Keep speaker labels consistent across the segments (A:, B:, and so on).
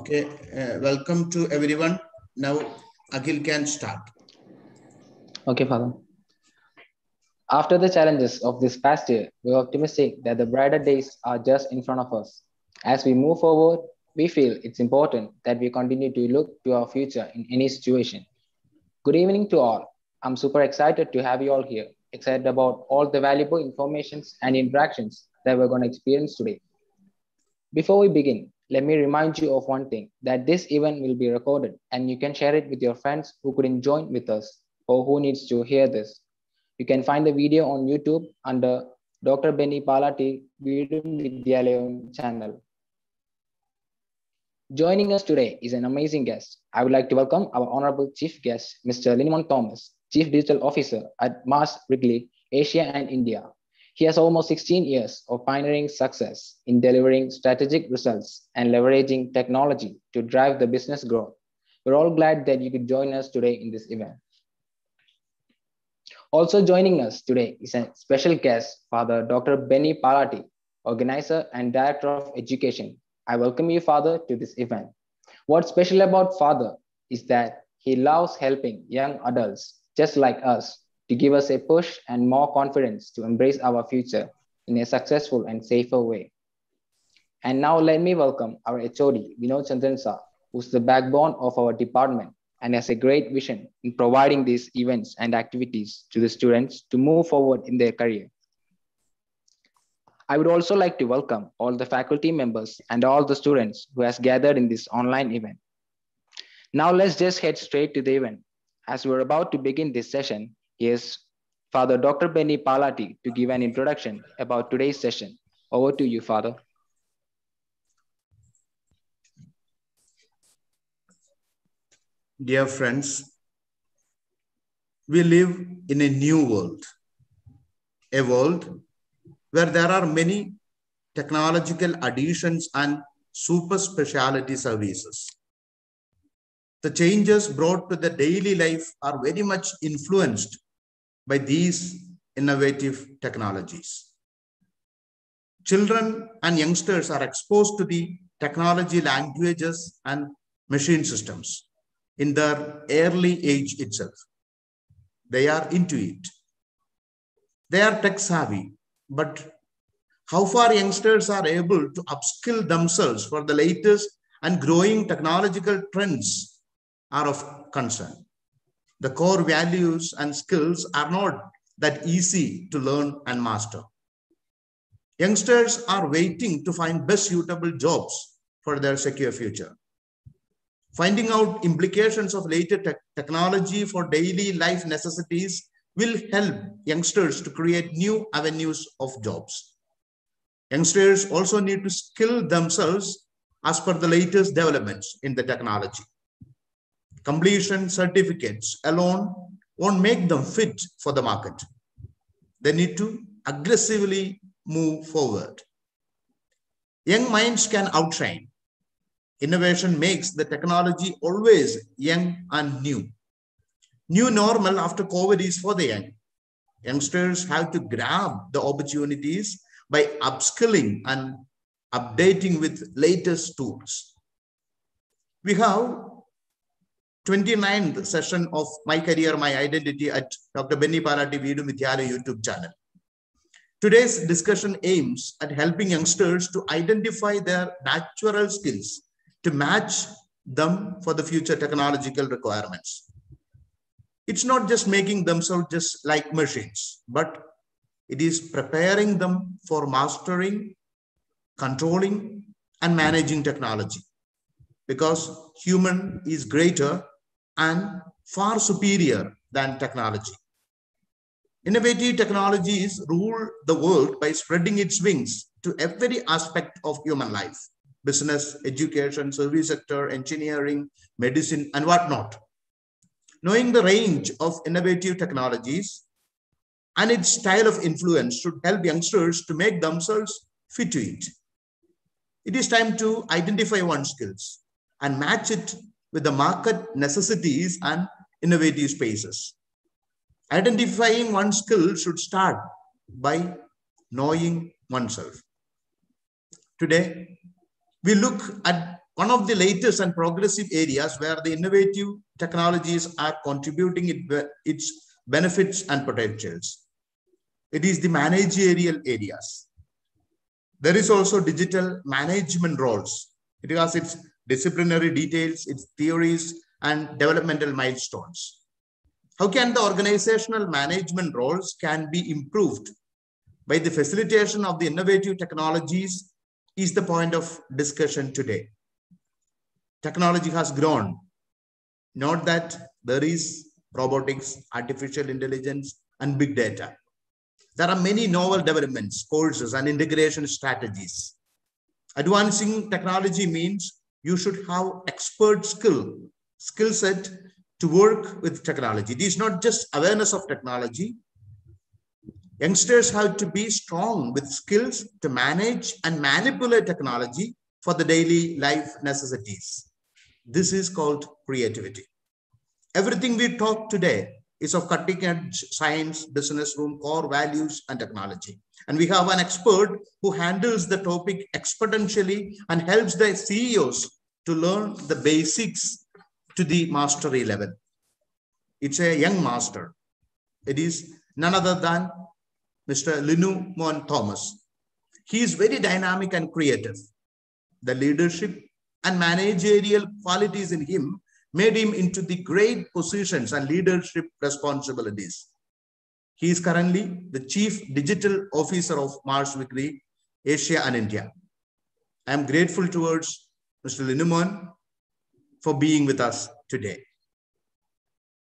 A: Okay, uh, welcome to everyone. Now, Akhil can start.
B: Okay, Father. After the challenges of this past year, we are optimistic that the brighter days are just in front of us. As we move forward, we feel it's important that we continue to look to our future in any situation. Good evening to all. I'm super excited to have you all here, excited about all the valuable informations and interactions that we're going to experience today. Before we begin, let me remind you of one thing that this event will be recorded and you can share it with your friends who couldn't join with us or who needs to hear this. You can find the video on YouTube under Dr. Benny Palatty Veedu Vidyalayam channel. Joining us today is an amazing guest. I would like to welcome our honorable chief guest, Mr. Linumon Thomas, Chief Digital Officer at Mars Wrigley, Asia and India. He has almost 16 years of pioneering success in delivering strategic results and leveraging technology to drive the business growth. We're all glad that you could join us today in this event. Also joining us today is a special guest, Father Dr. Benny Palatty, organizer and director of education. I welcome you, Father, to this event. What's special about Father is that he loves helping young adults just like us to give us a push and more confidence to embrace our future in a successful and safer way. And now let me welcome our HOD, Vinod Chandransa, who's the backbone of our department and has a great vision in providing these events and activities to the students to move forward in their career. I would also like to welcome all the faculty members and all the students who has gathered in this online event. Now let's just head straight to the event. As we're about to begin this session, here's Father Dr. Benny Palatty to give an introduction about today's session. Over to you, Father.
A: Dear friends, we live in a new world, a world where there are many technological additions and super specialty services. The changes brought to the daily life are very much influenced by these innovative technologies. Children and youngsters are exposed to the technology languages and machine systems in their early age itself. They are into it. They are tech savvy, but how far youngsters are able to upskill themselves for the latest and growing technological trends are of concern. The core values and skills are not that easy to learn and master. Youngsters are waiting to find best suitable jobs for their secure future. Finding out implications of later te technology for daily life necessities will help youngsters to create new avenues of jobs. Youngsters also need to skill themselves as per the latest developments in the technology. Completion certificates alone won't make them fit for the market. They need to aggressively move forward. Young minds can outshine. Innovation makes the technology always young and new. New normal after COVID is for the young. Youngsters have to grab the opportunities by upskilling and updating with latest tools. We have 29th session of My Career, My Identity at Dr. Benny Palatty Veedu Vidyalaya YouTube channel. Today's discussion aims at helping youngsters to identify their natural skills to match them for the future technological requirements. It's not just making themselves just like machines, but it is preparing them for mastering, controlling, and managing technology because human is greater and far superior than technology. Innovative technologies rule the world by spreading its wings to every aspect of human life business, education, service sector, engineering, medicine, and whatnot. Knowing the range of innovative technologies and its style of influence should help youngsters to make themselves fit to it. It is time to identify one's skills and match it with the market necessities and innovative spaces. Identifying one's skill should start by knowing oneself. Today, we look at one of the latest and progressive areas where the innovative technologies are contributing its benefits and potentials. It is the managerial areas. There is also digital management roles. It has its disciplinary details, its theories, and developmental milestones. How can the organizational management roles can be improved by the facilitation of the innovative technologies is the point of discussion today. Technology has grown. Not that there is robotics, artificial intelligence, and big data. There are many novel developments, courses, and integration strategies. Advancing technology means you should have expert skill, skill set to work with technology. It is not just awareness of technology. Youngsters have to be strong with skills to manage and manipulate technology for the daily life necessities. This is called creativity. Everything we talk today is of cutting edge science, business room, core values, and technology. And we have an expert who handles the topic exponentially and helps the CEOs to learn the basics to the mastery level. It's a young master. It is none other than Mr. Linumon Thomas. He is very dynamic and creative. The leadership and managerial qualities in him made him into the great positions and leadership responsibilities. He is currently the Chief Digital Officer of Mars Wrigley, Asia and India. I am grateful towards Mr. Linumon for being with us today.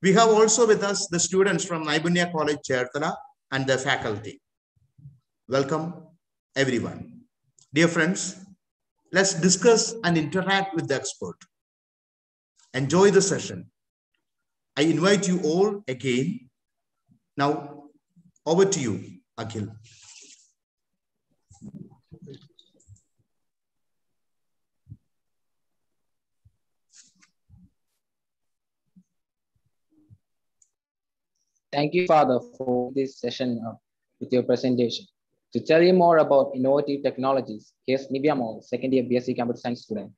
A: We have also with us the students from Naipunnya College, Cherthala and the faculty. Welcome, everyone. Dear friends, let's discuss and interact with the expert. Enjoy the session. I invite you all again. Now, over to you, Akhil.
B: Thank you, Father, for this session uh, with your presentation. To tell you more about innovative technologies, here's Nivya Mall, second year BSc Computer Science student.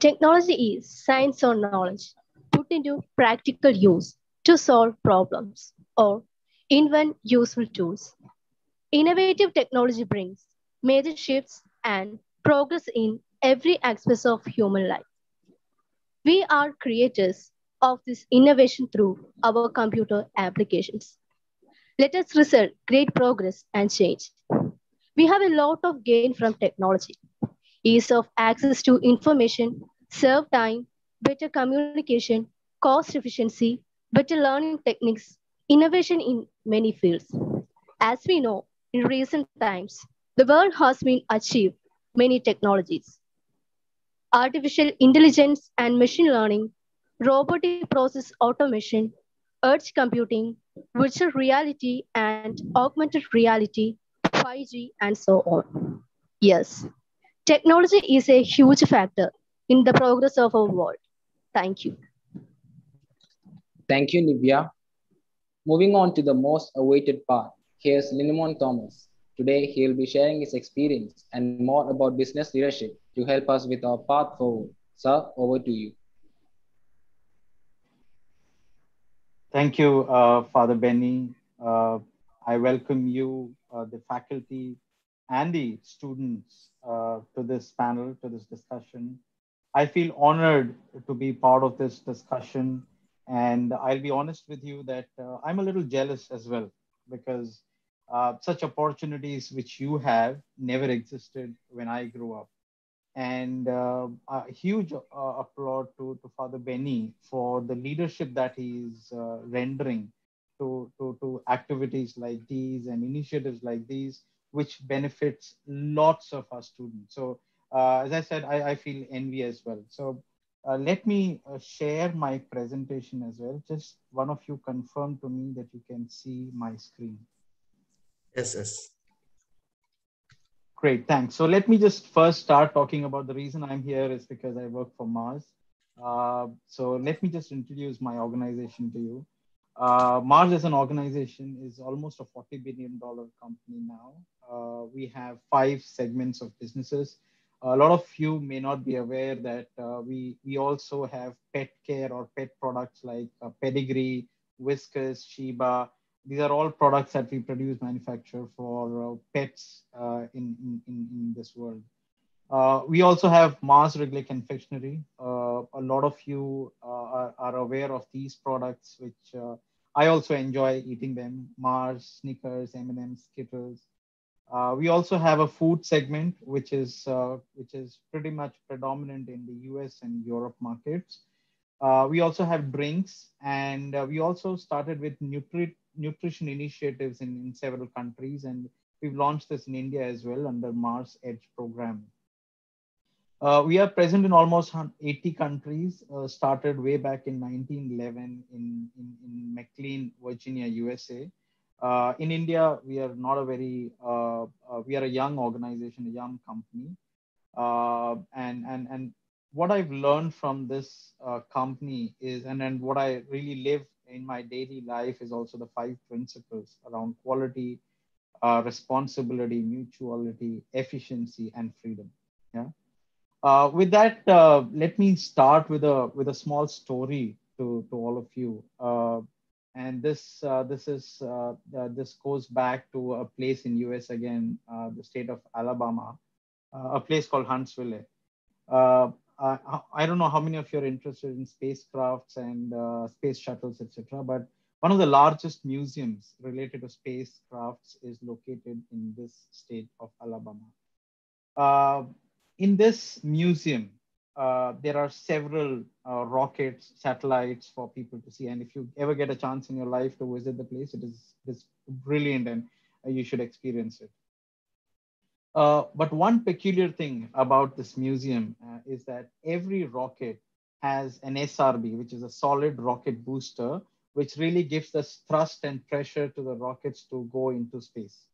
C: Technology is science or knowledge put into practical use to solve problems or invent useful tools. Innovative technology brings major shifts and progress in every aspect of human life. We are creators of this innovation through our computer applications. Let us result great progress and change. We have a lot of gain from technology ease of access to information, serve time, better communication, cost efficiency, better learning techniques, innovation in many fields. As we know, in recent times, the world has been achieved many technologies. Artificial intelligence and machine learning, robotic process automation, edge computing, virtual reality and augmented reality, 5G, and so on. Yes, Technology is a huge factor in the progress of our world. Thank you.
B: Thank you, Nivya. Moving on to the most awaited part, here's Linumon Thomas. Today, he'll be sharing his experience and more about business leadership to help us with our path forward. Sir, over to you.
D: Thank you, uh, Father Benny. Uh, I welcome you, uh, the faculty, and the students uh, to this panel, to this discussion. I feel honored to be part of this discussion. And I'll be honest with you that uh, I'm a little jealous as well because uh, such opportunities which you have never existed when I grew up. And uh, a huge uh, applaud to, to Father Benny for the leadership that he's uh, rendering to, to, to activities like these and initiatives like these which benefits lots of our students. So uh, as I said, I, I, feel envy as well. So uh, let me uh, share my presentation as well. Just one of you confirm to me that you can see my screen.
A: Yes, yes.
D: Great, thanks. So let me just first start talking about the reason I'm here is because I work for Mars. Uh, so let me just introduce my organization to you. Uh, Mars as an organization is almost a $40 billion company now. Uh, we have five segments of businesses. A lot of you may not be aware that uh, we, we also have pet care or pet products like uh, Pedigree, Whiskas, Sheba. These are all products that we produce, manufacture for uh, pets uh, in, in, in, this world. we also have Mars Wrigley Confectionery. a lot of you are, are, aware of these products, which I also enjoy eating them. Mars, Snickers, M&M's, Skittles. Uh, we also have a food segment, which is uh, which is pretty much predominant in the U.S. and Europe markets. Uh, we also have drinks, and uh, we also started with nutri- nutrition initiatives in, in several countries, and we've launched this in India as well under Mars Edge program. Uh, we are present in almost 80 countries, uh, started way back in 1911 in, in, in McLean, Virginia, USA. Uh, in India, we are not a very, uh, uh, we are a young organization, a young company. Uh, and, and, and what I've learned from this company is, and, and what I really live in my daily life is also the five principles around quality, responsibility, mutuality, efficiency, and freedom. Yeah. Uh, with that, uh, let me start with a with a small story to, to all of you. Uh, and this uh, this is uh, this goes back to a place in US again, the state of Alabama, a place called Huntsville. I, I don't know how many of you are interested in spacecrafts and space shuttles, etc. But one of the largest museums related to spacecrafts is located in this state of Alabama in this museum, uh, there are several uh, rockets, satellites for people to see. And if you ever get a chance in your life to visit the place, it is, it is brilliant and uh, you should experience it. Uh, but one peculiar thing about this museum uh, is that every rocket has an SRB, which is a solid rocket booster, which really gives the thrust and pressure to the rockets to go into space.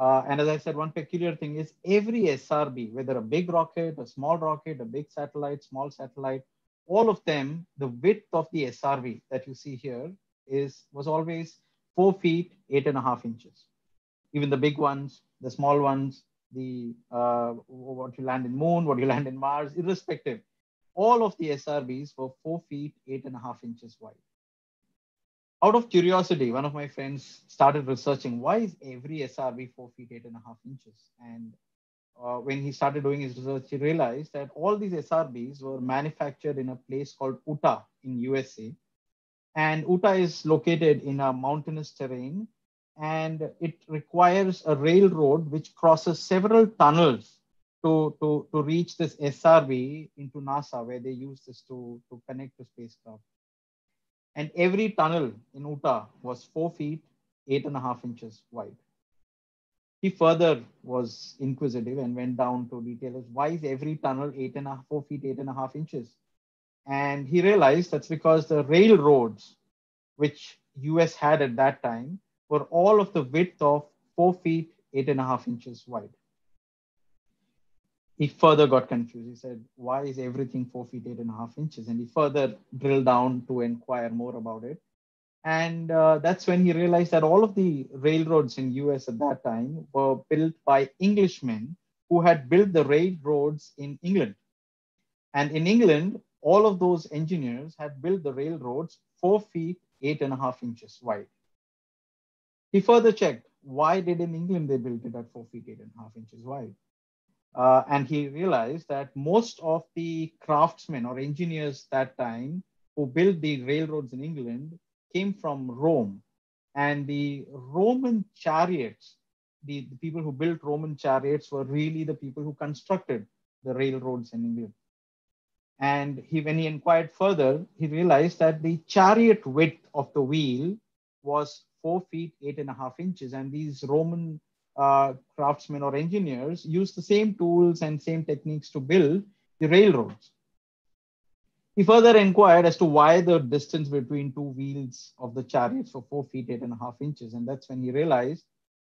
D: Uh, and as I said, one peculiar thing is every SRB, whether a big rocket, a small rocket, a big satellite, small satellite, all of them, the width of the SRB that you see here is was always four feet, eight and a half inches. Even the big ones, the small ones, the uh, what you land in moon, what you land in Mars, irrespective, all of the SRBs were four feet, eight and a half inches wide out of curiosity, one of my friends started researching why is every SRB four feet eight and a half inches? And uh, when he started doing his research, he realized that all these SRBs were manufactured in a place called Utah in USA. And Utah is located in a mountainous terrain and it requires a railroad which crosses several tunnels to, to, to reach this SRB into NASA where they use this to, to connect to spacecraft. And every tunnel in Utah was four feet, eight and a half inches wide. He further was inquisitive and went down to details. Why is every tunnel eight and a half, four feet, eight and a half inches? And he realized that's because the railroads, which US had at that time, were all of the width of four feet, eight and a half inches wide he further got confused. He said, Why is everything four feet, eight and a half inches? And he further drilled down to inquire more about it. And uh, that's when he realized that all of the railroads in US at that time were built by Englishmen who had built the railroads in England. And in England, all of those engineers had built the railroads four feet, eight and a half inches wide. He further checked, why did in England they built it at four feet, eight and a half inches wide? Uh, and he realized that most of the craftsmen or engineers that time who built the railroads in England came from Rome. And the Roman chariots, the, the people who built Roman chariots were really the people who constructed the railroads in England. And he, when he inquired further, he realized that the chariot width of the wheel was four feet, eight and a half inches. And these Roman uh, craftsmen or engineers use the same tools and same techniques to build the railroads. He further inquired as to why the distance between two wheels of the chariots were four feet, eight and a half inches. And that's when he realized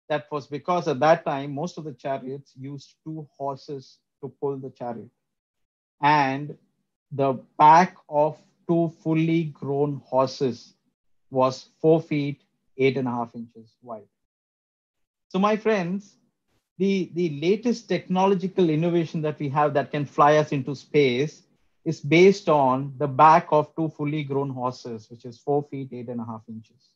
D: that was because at that time, most of the chariots used two horses to pull the chariot. And the back of two fully grown horses was four feet, eight and a half inches wide. So my friends, the, the latest technological innovation that we have that can fly us into space is based on the back of two fully grown horses, which is four feet, eight and a half inches.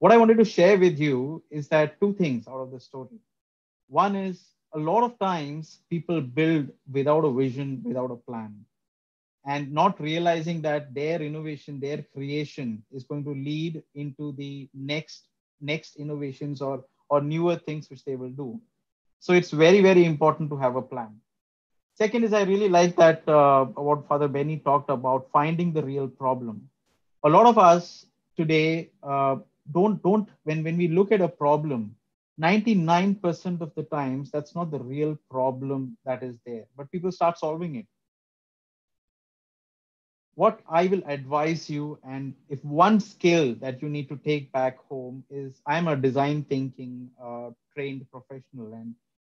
D: What I wanted to share with you is that two things out of the story. One is a lot of times people build without a vision, without a plan, and not realizing that their innovation, their creation is going to lead into the next next innovations or or newer things which they will do. So it's very very important to have a plan. Second is I really like that uh, what Father Benny talked about finding the real problem. A lot of us today uh, don't don't when when we look at a problem 99% of the times that's not the real problem that is there but people start solving it what i will advise you and if one skill that you need to take back home is i'm a design thinking uh, trained professional and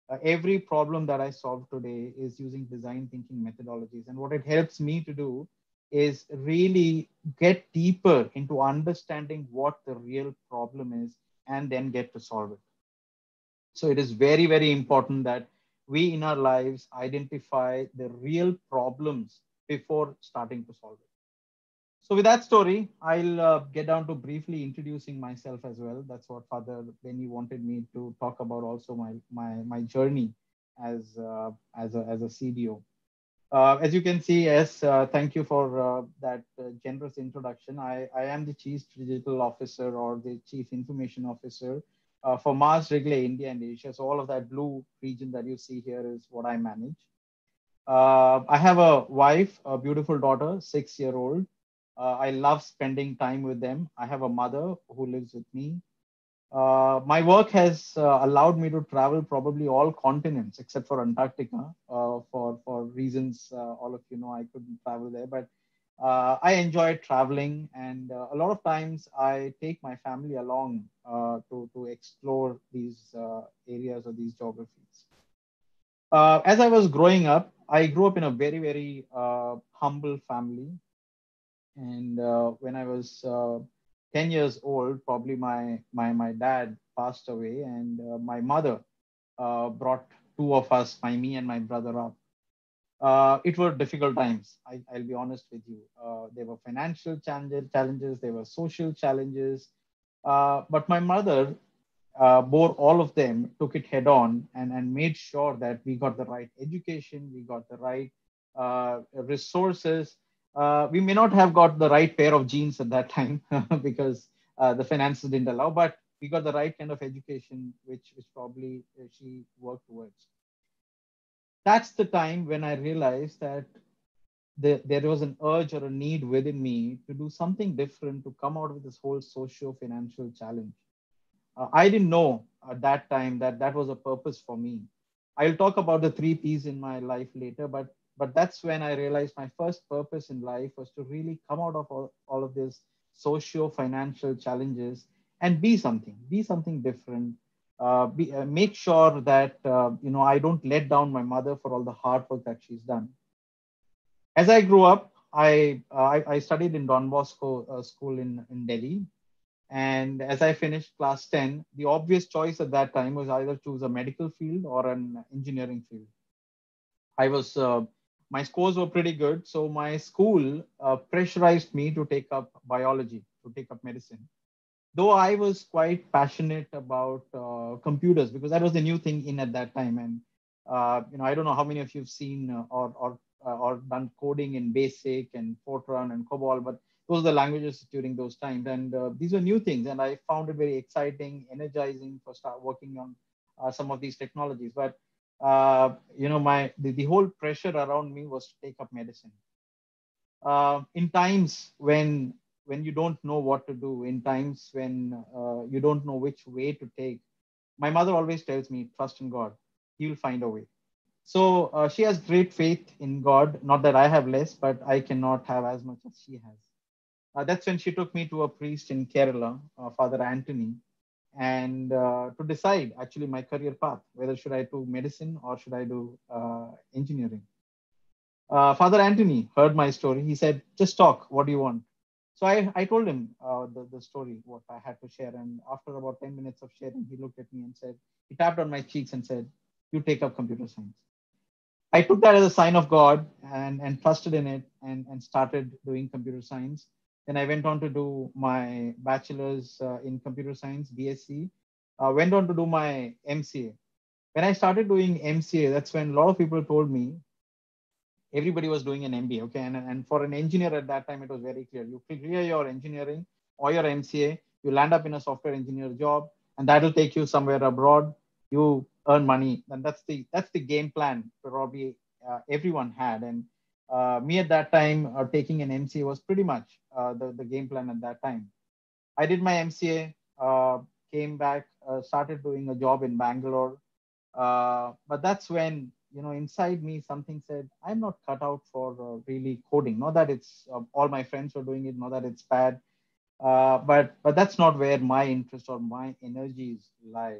D: uh, every problem that i solve today is using design thinking methodologies and what it helps me to do is really get deeper into understanding what the real problem is and then get to solve it. So it is very, very important that we in our lives identify the real problems before starting to solve it. So with that story, I'll uh, get down to briefly introducing myself as well. That's what Father Benny wanted me to talk about also my, my, my journey as, uh, as, a, as a CDO. Uh, as you can see, yes, uh, thank you for uh, that uh, generous introduction. I, I am the Chief Digital Officer or the Chief Information Officer for Mars Wrigley, India and Asia. So all of that blue region that you see here is what I manage. Uh, I have a wife, a beautiful daughter, six year old. I love spending time with them. I have a mother who lives with me. Uh, my work has uh, allowed me to travel probably all continents except for Antarctica uh, for, for reasons uh, all of you know I couldn't travel there. But uh, I enjoy traveling, and uh, a lot of times I take my family along to, to explore these areas or these geographies. As I was growing up, I grew up in a very, very humble family. And when I was 10 years old, probably my, my, my dad passed away and uh, my mother uh, brought two of us, my me and my brother up. Uh, it were difficult times. I, will be honest with you. Uh, there were financial challenges, challenges, there were social challenges. Uh, but my mother uh, bore all of them, took it head on, and, and made sure that we got the right education, we got the right resources, uh, we may not have got the right pair of jeans at that time because uh, the finances didn't allow, but we got the right kind of education, which, which probably uh, she worked towards. That's the time when I realized that the, there was an urge or a need within me to do something different to come out of this whole socio-financial challenge. Uh, I didn't know at that time that that was a purpose for me. I'll talk about the three P's in my life later, but but that's when I realized my first purpose in life was to really come out of all, all of these socio financial challenges and be something, be something different. Uh, be, uh, make sure that uh, you know I don't let down my mother for all the hard work that she's done. As I grew up, I uh, I, I, studied in Don Bosco uh, school in, in Delhi, and as I finished class 10, the obvious choice at that time was either choose a medical field or an engineering field. I was uh, my scores were pretty good. So my school uh, pressurized me to take up biology, to take up medicine. Though I was quite passionate about uh, computers because that was the new thing in at that time. And uh, you know, I don't know how many of you've seen uh, or or uh, or done coding in BASIC and Fortran and COBOL, but those are the languages during those times. And uh, these were new things, and I found it very exciting, energizing for start working on some of these technologies. But uh, you know, my the, the whole pressure around me was to take up medicine. Uh, in times when when you don't know what to do, in times when uh, you don't know which way to take, my mother always tells me, trust in God, He will find a way. So uh, she has great faith in God. Not that I have less, but I cannot have as much as she has. Uh, that's when she took me to a priest in Kerala, uh, Father Anthony, and uh, to decide actually my career path whether should i do medicine or should i do uh, engineering uh, father anthony heard my story he said just talk what do you want So I, I told him uh, the, the story, what I had to share. And after about 10 minutes of sharing, he looked at me and said, he tapped on my cheeks and said, you take up computer science. I took that as a sign of God and, and trusted in it and, and started doing computer science. Then I went on to do my bachelor's uh, in computer science, BSc. Uh, went on to do my MCA. When I started doing MCA, that's when a lot of people told me everybody was doing an MBA. Okay. And, and for an engineer at that time, it was very clear. You clear your engineering or your MCA, you land up in a software engineer job, and that'll take you somewhere abroad. You earn money. And that's the that's the game plan probably uh, everyone had. And me at that time, uh, taking an MCA was pretty much uh, the, the game plan at that time. I did my MCA, uh, came back, uh, started doing a job in Bangalore. but that's when you know inside me something said i'm not cut out for uh, really coding not that it's uh, all my friends are doing it not that it's bad uh, but but that's not where my interest or my energies lie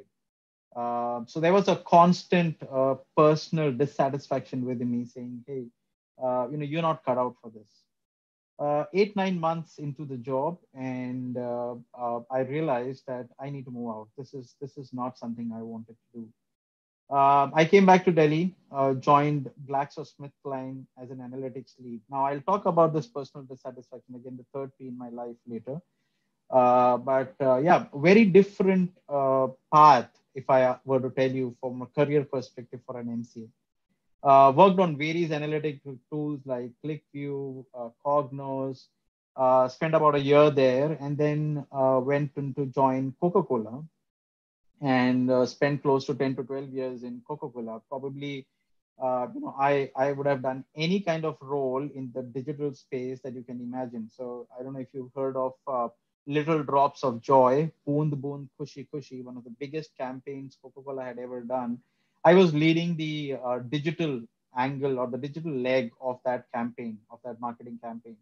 D: uh, so there was a constant uh, personal dissatisfaction within me saying hey uh, you know you're not cut out for this Uh, eight nine months into the job and uh, i realized that i need to move out this is this is not something i wanted to do uh, I came back to Delhi, uh, joined GlaxoSmithKline as an analytics lead. Now I'll talk about this personal dissatisfaction again, the third P in my life later. Uh, but uh, yeah, very different uh, path if I were to tell you from a career perspective for an MCA. Uh, worked on various analytic tools like QlikView, Cognos, spent about a year there, and then went in to join Coca-Cola and uh, spent close to 10 to 12 years in Coca-Cola. Probably, uh, you know, I, I would have done any kind of role in the digital space that you can imagine. So I don't know if you've heard of uh, Little Drops of Joy, Boond Boond Khushi Khushi, one of the biggest campaigns Coca-Cola had ever done. I was leading the uh, digital angle or the digital leg of that campaign, of that marketing campaign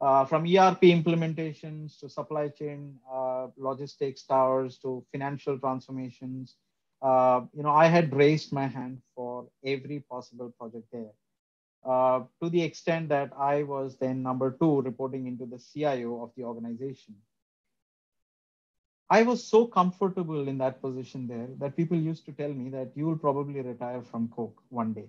D: uh, from ERP implementations to supply chain uh, logistics towers to financial transformations. Uh, you know, I had raised my hand for every possible project there. Uh, to the extent that I was then number two reporting into the CIO of the organization. I was so comfortable in that position there that people used to tell me that you will probably retire from Coke one day.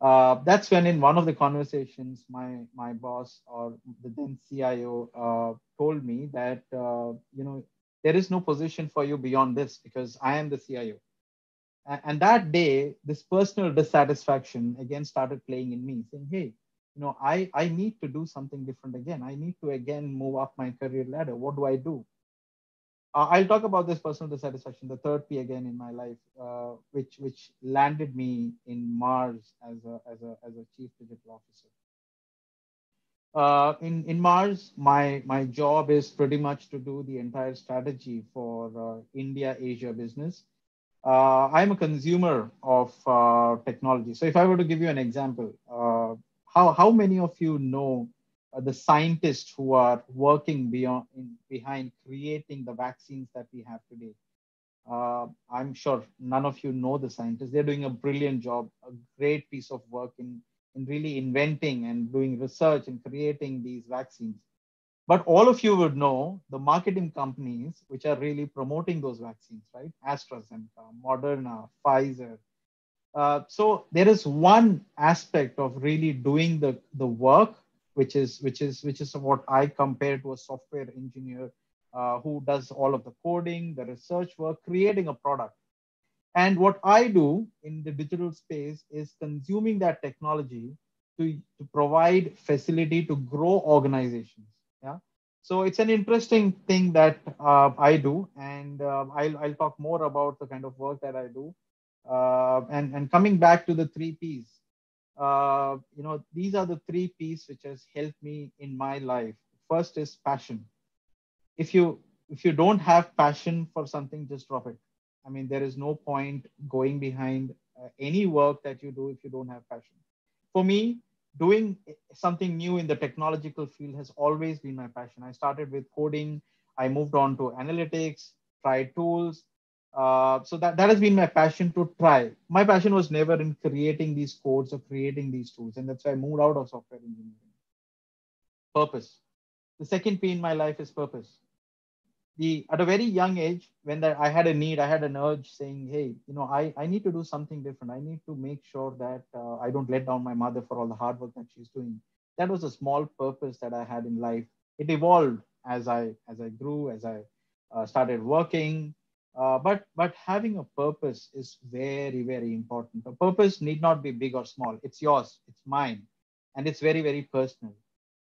D: Uh, that's when in one of the conversations my my boss or the then cio uh, told me that uh, you know there is no position for you beyond this because i am the cio and, that day this personal dissatisfaction again started playing in me saying hey you know i i need to do something different again. I need to again move up my career ladder. What do i do uh, I'll talk about this personal dissatisfaction, the third P again in my life, uh, which which landed me in Mars as a as a as a chief digital officer. Uh, in in Mars, my my job is pretty much to do the entire strategy for uh, India Asia business. Uh, I'm a consumer of uh, technology. So if I were to give you an example, how how many of you know the scientists who are working beyond in, behind creating the vaccines that we have today. Uh, I'm sure none of you know the scientists. They're doing a brilliant job, a great piece of work in, in really inventing and doing research and creating these vaccines. But all of you would know the marketing companies which are really promoting those vaccines, right? AstraZeneca, Moderna, Pfizer. Uh, so there is one aspect of really doing the, the work which is which is which is what I compare to a software engineer uh, who does all of the coding, the research work, creating a product. And what I do in the digital space is consuming that technology to, to provide facility to grow organizations. Yeah. So it's an interesting thing that uh, I do, and uh, I'll, I'll talk more about the kind of work that I do. Uh, and, and coming back to the three P's, uh, you know, these are the three P's which has helped me in my life. First is passion. If you if you don't have passion for something, just drop it. I mean, there is no point going behind uh, any work that you do if you don't have passion. For me, doing something new in the technological field has always been my passion. I started with coding. I moved on to analytics, tried tools, uh, so that, that has been my passion to try. My passion was never in creating these codes or creating these tools. And that's why I moved out of software engineering. Purpose. The second P in my life is purpose. The, at a very young age, when I had a need, I had an urge saying, hey, you know, I, I need to do something different. I need to make sure that uh, I don't let down my mother for all the hard work that she's doing. That was a small purpose that I had in life. It evolved as I as I grew, as I uh, started working. Uh, but but having a purpose is very very important. A purpose need not be big or small. It's yours. It's mine, and it's very very personal.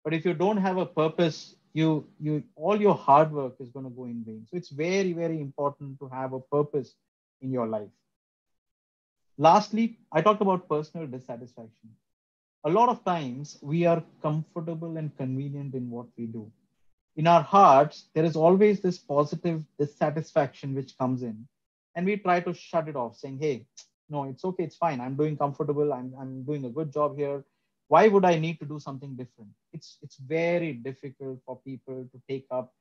D: But if you don't have a purpose, you you all your hard work is going to go in vain. So it's very very important to have a purpose in your life. Lastly, I talked about personal dissatisfaction. A lot of times we are comfortable and convenient in what we do in our hearts, there is always this positive dissatisfaction which comes in. And we try to shut it off, saying, hey, no, it's okay, it's fine. I'm doing comfortable, I'm, I'm doing a good job here. Why would I need to do something different? It's, it's very difficult for people to take up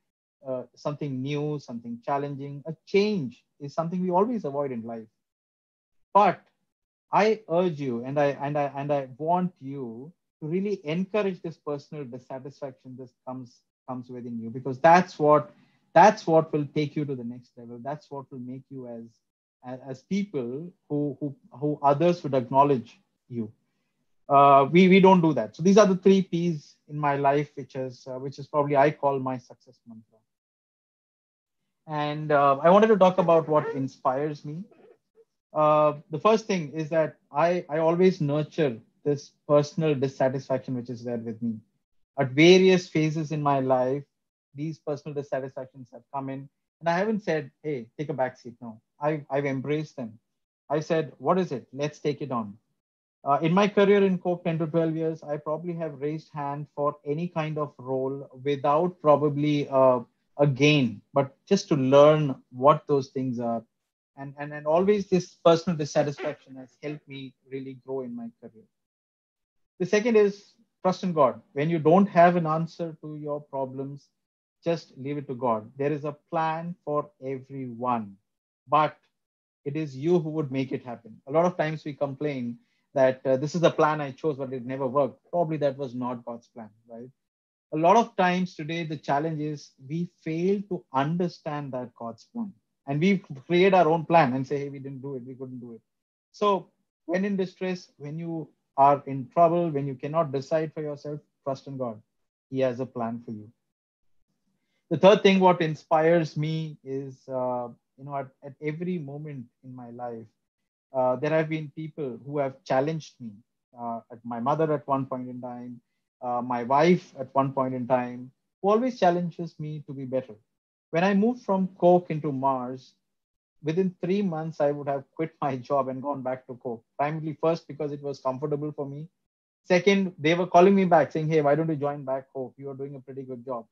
D: uh, something new, something challenging. A change is something we always avoid in life. But I urge you and I and I and I want you to really encourage this personal dissatisfaction that comes comes within you because that's what that's what will take you to the next level. That's what will make you as as, as people who, who who others would acknowledge you. Uh, we we don't do that. So these are the three p's in my life which is uh, which is probably i call my success mantra. And uh, i wanted to talk about what inspires me. Uh, the first thing is that i i always nurture this personal dissatisfaction which is there with me at various phases in my life, these personal dissatisfactions have come in. And I haven't said, hey, take a back seat. No, I've, I've embraced them. I said, what is it? Let's take it on. Uh, in my career in Coke, 10 to 12 years, I probably have raised hand for any kind of role without probably uh, a gain, but just to learn what those things are. And, and, and always this personal dissatisfaction has helped me really grow in my career. The second is trust in God. When you don't have an answer to your problems, just leave it to God. There is a plan for everyone, but it is you who would make it happen. A lot of times we complain that uh, this is the plan I chose, but it never worked. Probably that was not God's plan, right? A lot of times today, the challenge is we fail to understand that God's plan. And we create our own plan and say, hey, we didn't do it, we couldn't do it. So, when in distress, when you are in trouble, when you cannot decide for yourself, trust in God. He has a plan for you. The third thing, what inspires me is, uh, you know, at, at, every moment in my life, uh, there have been people who have challenged me. Uh, at my mother at one point in time, uh, my wife at one point in time, who always challenges me to be better. When I moved from Coke into Mars, within three months, I would have quit my job and gone back to Coke. Primarily, first, because it was comfortable for me. Second, they were calling me back saying, Hey, why don't you join back Coke? You are doing a pretty good job.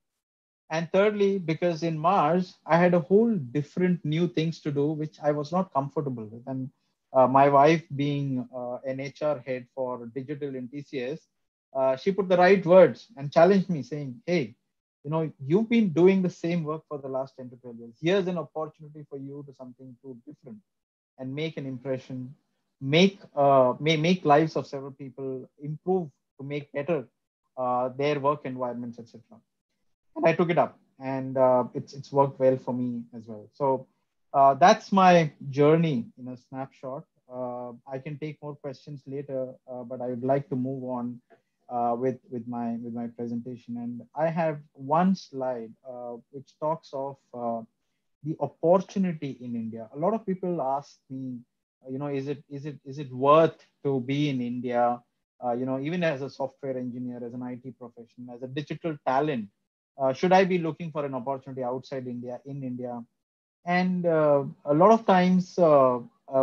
D: And thirdly, because in Mars, I had a whole different new things to do, which I was not comfortable with. And uh, my wife, being uh, an HR head for digital in TCS, uh, she put the right words and challenged me, saying, Hey, you know you've been doing the same work for the last 10 to 12 years. Here's an opportunity for you to something too different and make an impression make uh, may make lives of several people improve to make better uh, their work environments etc and i took it up and uh, it's it's worked well for me as well. So uh, that's my journey in a snapshot. Uh, i can take more questions later uh, but i would like to move on uh, with with my with my presentation. And i have one slide uh, which talks of uh, the opportunity in india. A lot of people ask me uh, you know is it is it is it worth to be in india? Uh, you know even as a software engineer as an it professional as a digital talent uh, should i be looking for an opportunity outside india in india? And a lot of times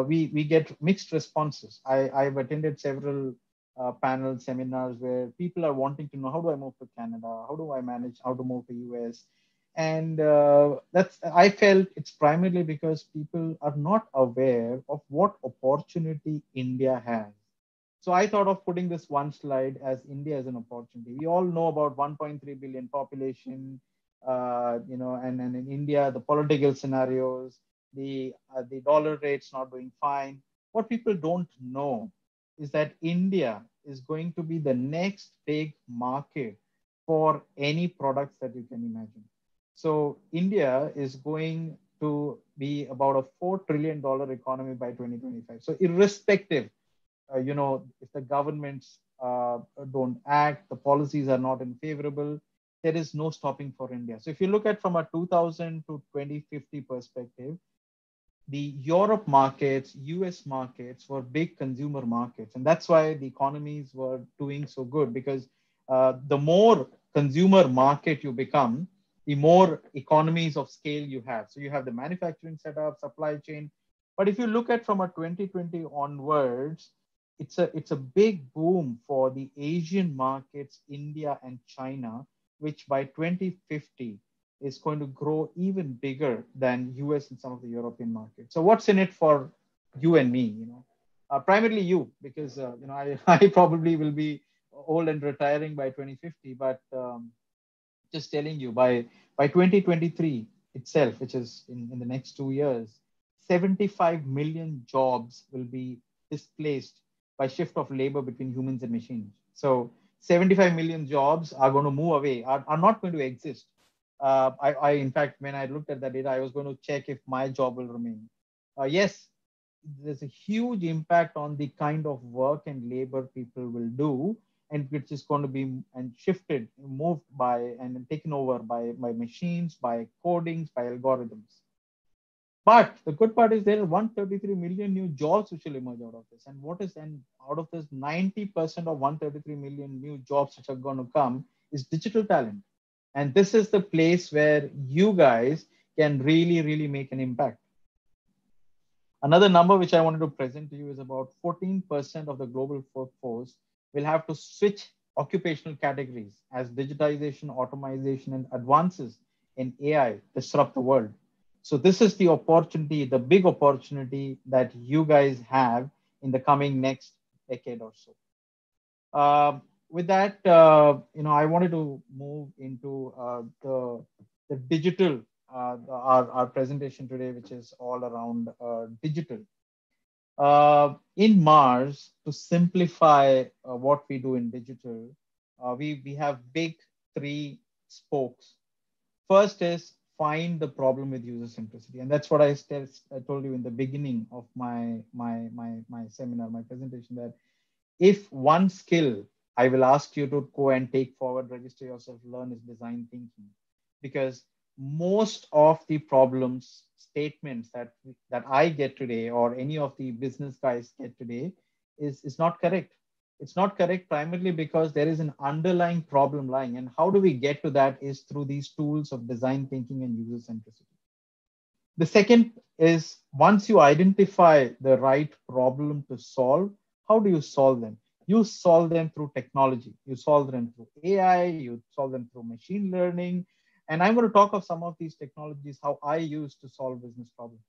D: we we get mixed responses. I i've attended several uh, panel seminars where people are wanting to know how do I move to Canada? How do I manage how to move to US? And uh, that's I felt it's primarily because people are not aware of what opportunity India has. So I thought of putting this one slide as India as an opportunity. We all know about 1.3 billion population, uh, you know, and, and in India the political scenarios, the uh, the dollar rates not doing fine. What people don't know is that India is going to be the next big market for any products that you can imagine. So India is going to be about a four trillion dollar economy by 2025. So irrespective, uh, you know, if the governments uh, don't act, the policies are not in favorable, there is no stopping for India. So if you look at from a 2000 to 2050 perspective, the Europe markets, US markets were big consumer markets. And that's why the economies were doing so good because uh, the more consumer market you become, the more economies of scale you have. So you have the manufacturing setup, supply chain. But if you look at from a 2020 onwards, it's a it's a big boom for the Asian markets, India and China, which by 2050 is going to grow even bigger than US and some of the European markets. So what's in it for you and me? You know, uh, primarily you, because uh, you know I, I probably will be old and retiring by 2050, but um, just telling you by by 2023 itself, which is in, in the next two years, 75 million jobs will be displaced by shift of labor between humans and machines. So 75 million jobs are going to move away, are, are not going to exist. Uh, I, I, in fact, when I looked at that data, I was going to check if my job will remain. Uh, yes, there's a huge impact on the kind of work and labor people will do and which is going to be and shifted, moved by and taken over by, by machines, by codings, by algorithms. But the good part is there are 133 million new jobs which will emerge out of this. And what is and out of this 90% of 133 million new jobs which are going to come is digital talent. And this is the place where you guys can really, really make an impact. Another number which I wanted to present to you is about 14% of the global workforce will have to switch occupational categories as digitization, automation, and advances in AI disrupt the world. So this is the opportunity, the big opportunity that you guys have in the coming next decade or so. Uh, with that, uh, you know, I wanted to move into uh, the, the digital, uh, our, our presentation today, which is all around digital. In Mars, to simplify what we do in digital, we, we have big three spokes. First is find the problem with user centricity. And that's what I, I told you in the beginning of my, my, my, my seminar, my presentation, that if one skill I will ask you to go and take forward, register yourself, learn is design thinking. Because most of the problems statements that that i get today or any of the business guys get today is is not correct. It's not correct primarily because there is an underlying problem lying. And how do we get to that is through these tools of design thinking and user centricity. The second is once you identify the right problem to solve how do you solve them you solve them through technology you solve them through ai you solve them through machine learning and I'm going to talk of some of these technologies, how I use to solve business problems.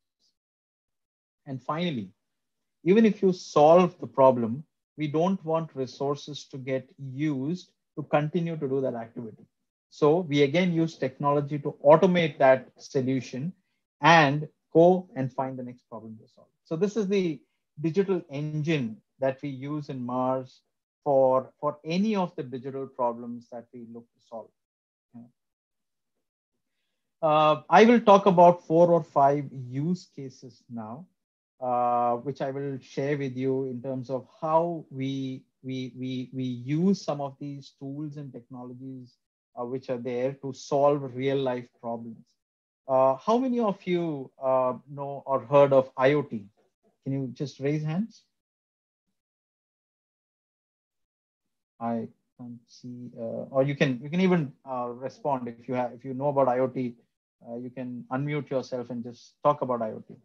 D: And finally, even if you solve the problem, we don't want resources to get used to continue to do that activity. So we again use technology to automate that solution and go and find the next problem to solve. So this is the digital engine that we use in Mars for, for any of the digital problems that we look to solve. Uh, I will talk about four or five use cases now, uh, which I will share with you in terms of how we, we, we, we use some of these tools and technologies uh, which are there to solve real life problems. Uh, how many of you uh, know or heard of IoT? Can you just raise hands? I can't see, uh, or you can you can even respond if you have if you know about IoT uh, you can unmute yourself and just talk about IoT.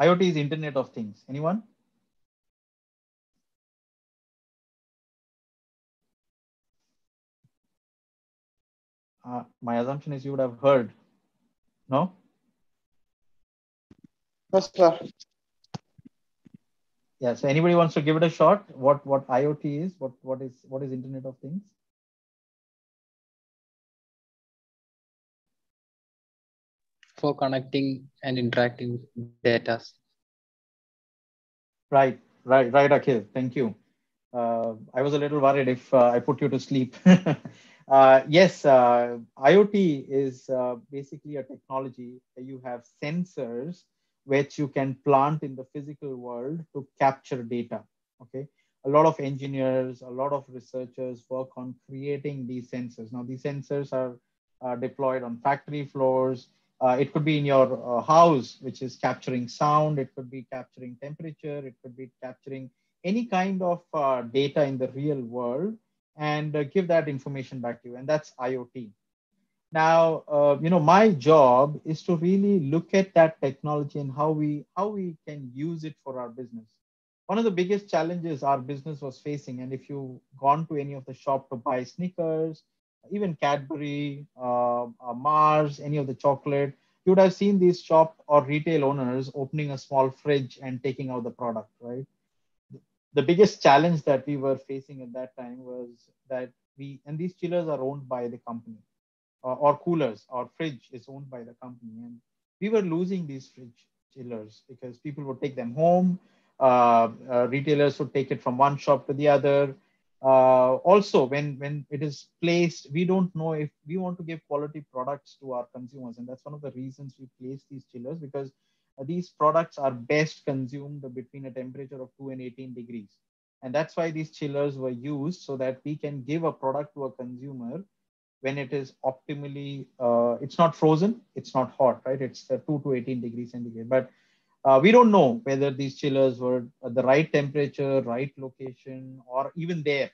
D: IoT is Internet of Things. Anyone? Uh, my assumption is you would have heard. No?
E: Yes, sir.
D: Yeah. So anybody wants to give it a shot? What what IoT is? What what is what is Internet of Things?
B: for connecting and interacting with data.
D: Right, right, right, Akhil. Thank you. Uh, I was a little worried if uh, I put you to sleep. Uh, yes, uh, IoT is uh, basically a technology you have sensors which you can plant in the physical world to capture data. Okay, a lot of engineers, a lot of researchers work on creating these sensors. Now, these sensors are uh, deployed on factory floors. Uh, it could be in your uh, house, which is capturing sound. It could be capturing temperature. It could be capturing any kind of data in the real world and uh, give that information back to you. And that's IoT. Now, uh, you know, my job is to really look at that technology and how we how we can use it for our business. One of the biggest challenges our business was facing, and if you've gone to any of the shop to buy Snickers, even Cadbury, uh, uh, Mars, any of the chocolate, you would have seen these shop or retail owners opening a small fridge and taking out the product, right? the biggest challenge that we were facing at that time was that we and these chillers are owned by the company uh, or coolers or fridge is owned by the company. And we were losing these fridge chillers because people would take them home. Uh, uh, retailers would take it from one shop to the other. Uh, also when when it is placed we don't know if we want to give quality products to our consumers. And that's one of the reasons we place these chillers because uh, these products are best consumed between a temperature of 2 and 18 degrees. And that's why these chillers were used so that we can give a product to a consumer when it is optimally, uh, it's not frozen, it's not hot, right? It's uh, 2 to 18 degrees centigrade. But uh, we don't know whether these chillers were at the right temperature, right location, or even there.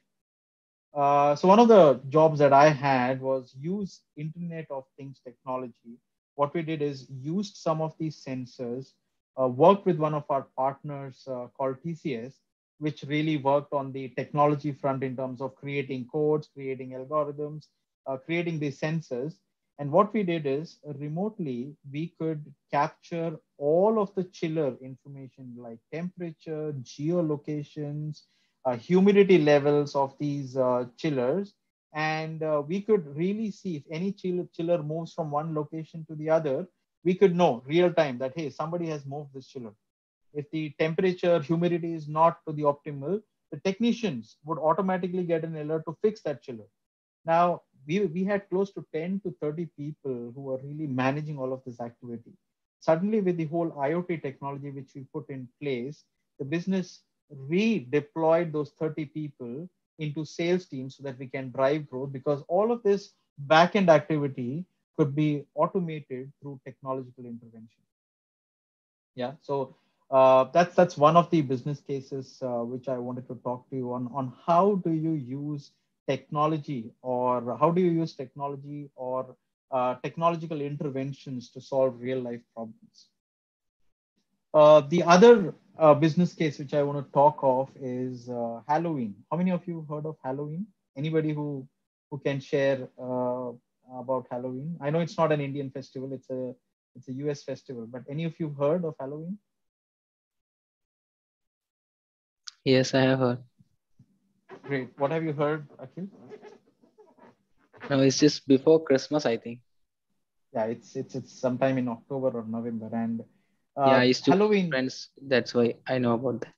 D: Uh, so one of the jobs that I had was use Internet of Things technology what we did is used some of these sensors, uh, worked with one of our partners uh, called TCS, which really worked on the technology front in terms of creating codes, creating algorithms, uh, creating these sensors. And what we did is remotely, we could capture all of the chiller information like temperature, geolocations, uh, humidity levels of these uh, chillers. And uh, we could really see if any chiller, chiller moves from one location to the other we could know real time that hey somebody has moved this chiller. If the temperature humidity is not to the optimal the technicians would automatically get an alert to fix that chiller. Now we, we had close to 10 to 30 people who were really managing all of this activity suddenly with the whole iot technology which we put in place the business redeployed those 30 people into sales teams so that we can drive growth because all of this back-end activity could be automated through technological intervention. Yeah, so uh, that's that's one of the business cases uh, which I wanted to talk to you on on how do you use technology or how do you use technology or uh, technological interventions to solve real life problems. Uh, the other uh, business case which I want to talk of is uh, Halloween. How many of you heard of Halloween? Anybody who who can share uh, about Halloween? I know it's not an Indian festival; it's a it's a US festival. But any of you heard of Halloween?
B: Yes, I have heard.
D: Great. What have you heard, Akhil?
B: No, it's just before Christmas, I think.
D: Yeah, it's it's it's sometime in October or November, and
B: uh, yeah, I used to Halloween friends. That's why I know about that.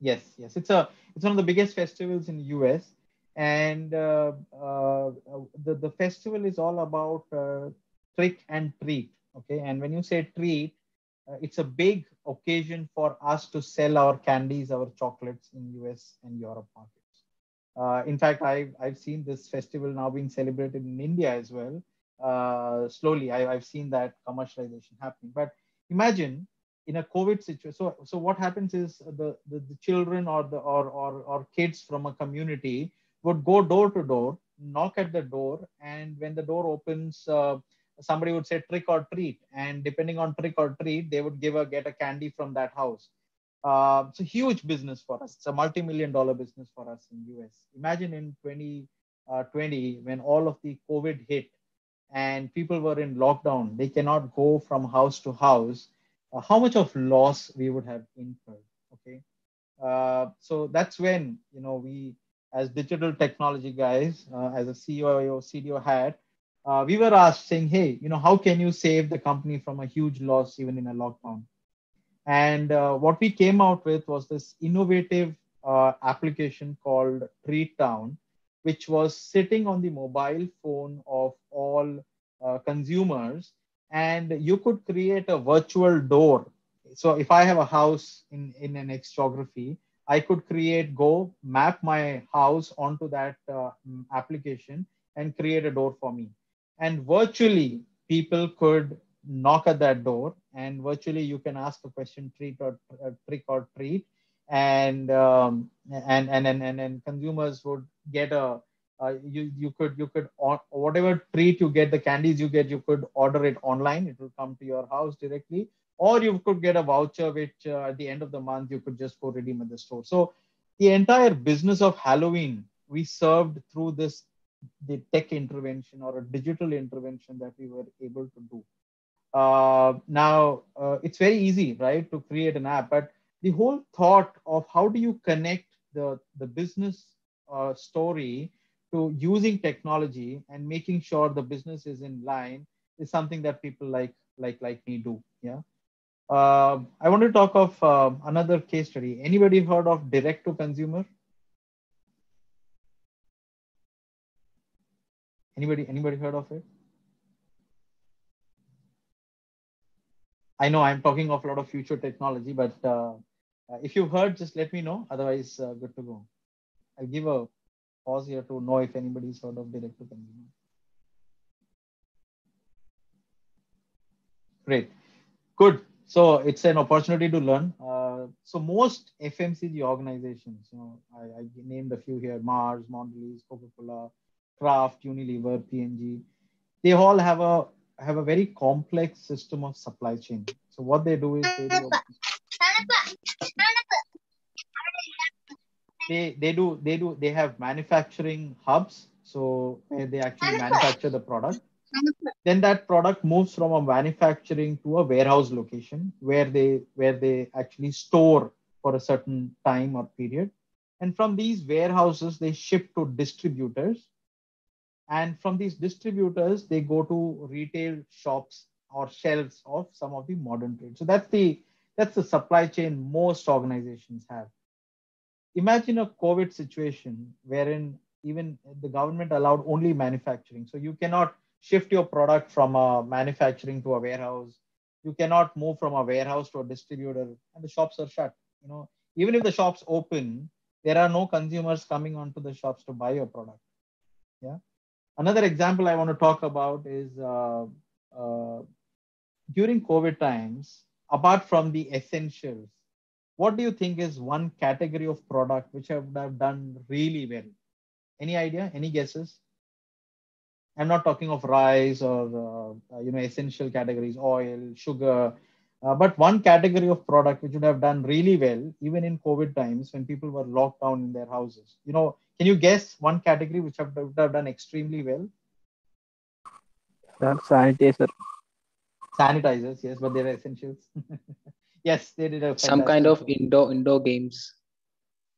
D: Yes, yes, it's a it's one of the biggest festivals in the US, and uh, uh, the the festival is all about uh, trick and treat. Okay, and when you say treat, uh, it's a big occasion for us to sell our candies, our chocolates in US and Europe markets. Uh, in fact, I've I've seen this festival now being celebrated in India as well. slowly, I, I've seen that commercialization happening, but imagine in a COVID situation. So, so what happens is the, the, the children or the or, or or kids from a community would go door to door, knock at the door, and when the door opens, uh, somebody would say trick or treat, and depending on trick or treat, they would give a get a candy from that house. Uh, it's a huge business for us. It's a multi-million dollar business for us in US. Imagine in 2020 uh, when all of the COVID hit and people were in lockdown, they cannot go from house to house, uh, how much of loss we would have incurred. Okay. Uh, so that's when, you know, we, as digital technology guys, uh, as a CEO CDO had, uh, we were asked saying, hey, you know, how can you save the company from a huge loss even in a lockdown? And uh, what we came out with was this innovative uh, application called Treat Town, which was sitting on the mobile phone of all uh, consumers, and you could create a virtual door. So if I have a house in in an X geography, I could create go map my house onto that uh, application and create a door for me. And virtually, people could knock at that door and virtually you can ask a question treat or uh, trick or treat and um, and, and and and and consumers would get a uh, you you could you could whatever treat you get the candies you get you could order it online. It will come to your house directly. Or you could get a voucher which uh, at the end of the month you could just go redeem at the store. So the entire business of halloween we served through this the tech intervention or a digital intervention that we were able to do uh, now uh, it's very easy right to create an app but the whole thought of how do you connect the, the business uh, story to using technology and making sure the business is in line is something that people like like like me do yeah. Uh, i want to talk of uh, another case study. Anybody heard of direct to consumer? Anybody anybody heard of it i know i'm talking of a lot of future technology but uh, if you've heard, just let me know. Otherwise, uh, good to go. I'll give a pause here to know if anybody's heard of direct to consumer. Great, good. So it's an opportunity to learn. Uh, so most FMCG organizations, you know, I, I named a few here: Mars, Mondelez, Coca-Cola, Kraft, Unilever, P&G. They all have a have a very complex system of supply chain. So what they do is they do they they do they do they have manufacturing hubs so they actually manufacture the product. Then that product moves from a manufacturing to a warehouse location where they where they actually store for a certain time or period. And from these warehouses they ship to distributors and from these distributors they go to retail shops or shelves of some of the modern trade so that's the that's the supply chain most organizations have. Imagine a COVID situation wherein even the government allowed only manufacturing. So you cannot shift your product from a manufacturing to a warehouse. You cannot move from a warehouse to a distributor and the shops are shut. You know, even if the shops open, there are no consumers coming onto the shops to buy your product. Yeah. Another example I want to talk about is uh, uh, during COVID times, apart from the essentials, what do you think is one category of product which have, have done really well? Any idea? Any guesses? I'm not talking of rice or uh, you know essential categories, oil, sugar, uh, but one category of product which would have done really well even in COVID times when people were locked down in their houses. You know, can you guess one category which have, would have done extremely well?
E: sanitizer.
D: Sanitizers yes but they're essentials. Yes they did a
B: some kind of indoor indoor games.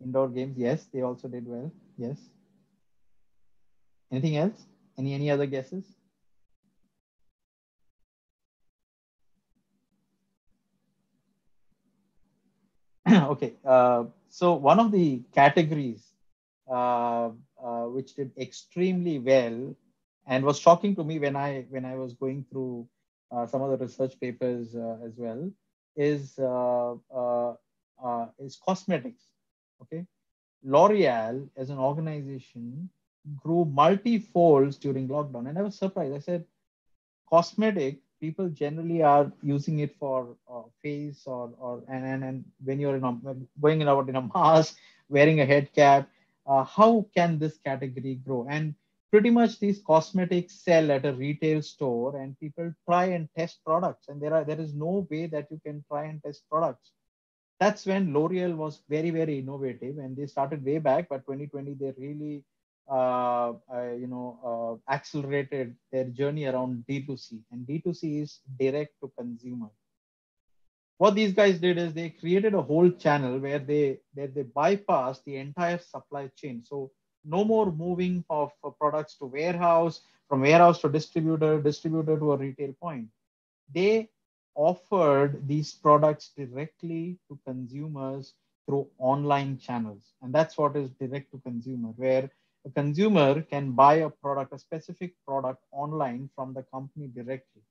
D: Indoor games yes they also did well yes. Anything else? Any any other guesses okay uh, so one of the categories uh, uh, which did extremely well and was shocking to me when i when i was going through uh, some of the research papers uh, as well, is is cosmetics. Okay, L'Oreal as an organization grew multi-folds during lockdown, and I was surprised. I said, cosmetic people generally are using it for uh, face or or and, and and when you're in a, going out in a mask wearing a head cap uh, how can this category grow? And pretty much these cosmetics sell at a retail store and people try and test products. And there are there is no way that you can try and test products. That's when l'oreal was very very innovative and they started way back but 2020 they really uh, uh, you know uh, accelerated their journey around d2c and d2c is direct to consumer what these guys did is they created a whole channel where they where they bypass the entire supply chain so no more moving of products to warehouse, from warehouse to distributor, distributor to a retail point. They offered these products directly to consumers through online channels. And that's what is direct to consumer, where a consumer can buy a product, a specific product online from the company directly.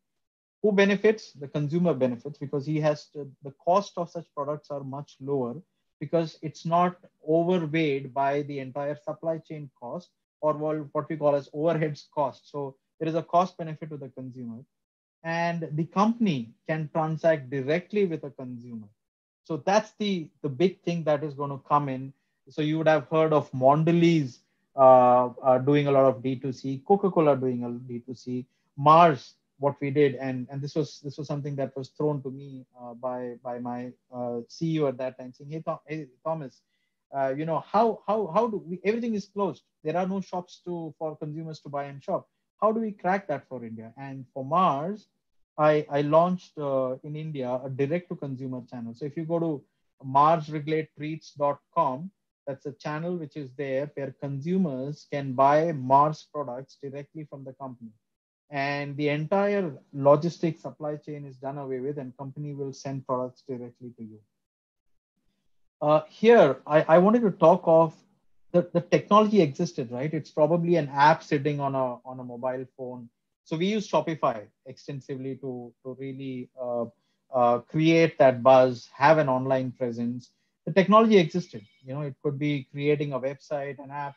D: Who benefits? The consumer benefits because he has to, the cost of such products are much lower because it's not overweighed by the entire supply chain cost or what we call as overheads cost. So there is a cost benefit to the consumer and the company can transact directly with a consumer. So that's the, the big thing that is going to come in. So you would have heard of Mondelez doing a lot of D2C, Coca-Cola doing a D2C, Mars, what we did, and and this was this was something that was thrown to me uh, by by my uh, CEO at that time, saying, "Hey, Tom, hey Thomas, uh, you know how how how do we? Everything is closed. There are no shops to for consumers to buy and shop. How do we crack that for India? And for Mars, I I launched uh, in India a direct to consumer channel. So if you go to marsregulatetreats.com that's a channel which is there where consumers can buy Mars products directly from the company. And the entire logistic supply chain is done away with, and company will send products directly to you. Uh, here, I, I wanted to talk of the, the technology existed, right? It's probably an app sitting on a, on a mobile phone. So we use Shopify extensively to, to really uh, uh, create that buzz, have an online presence. The technology existed you know it could be creating a website an app.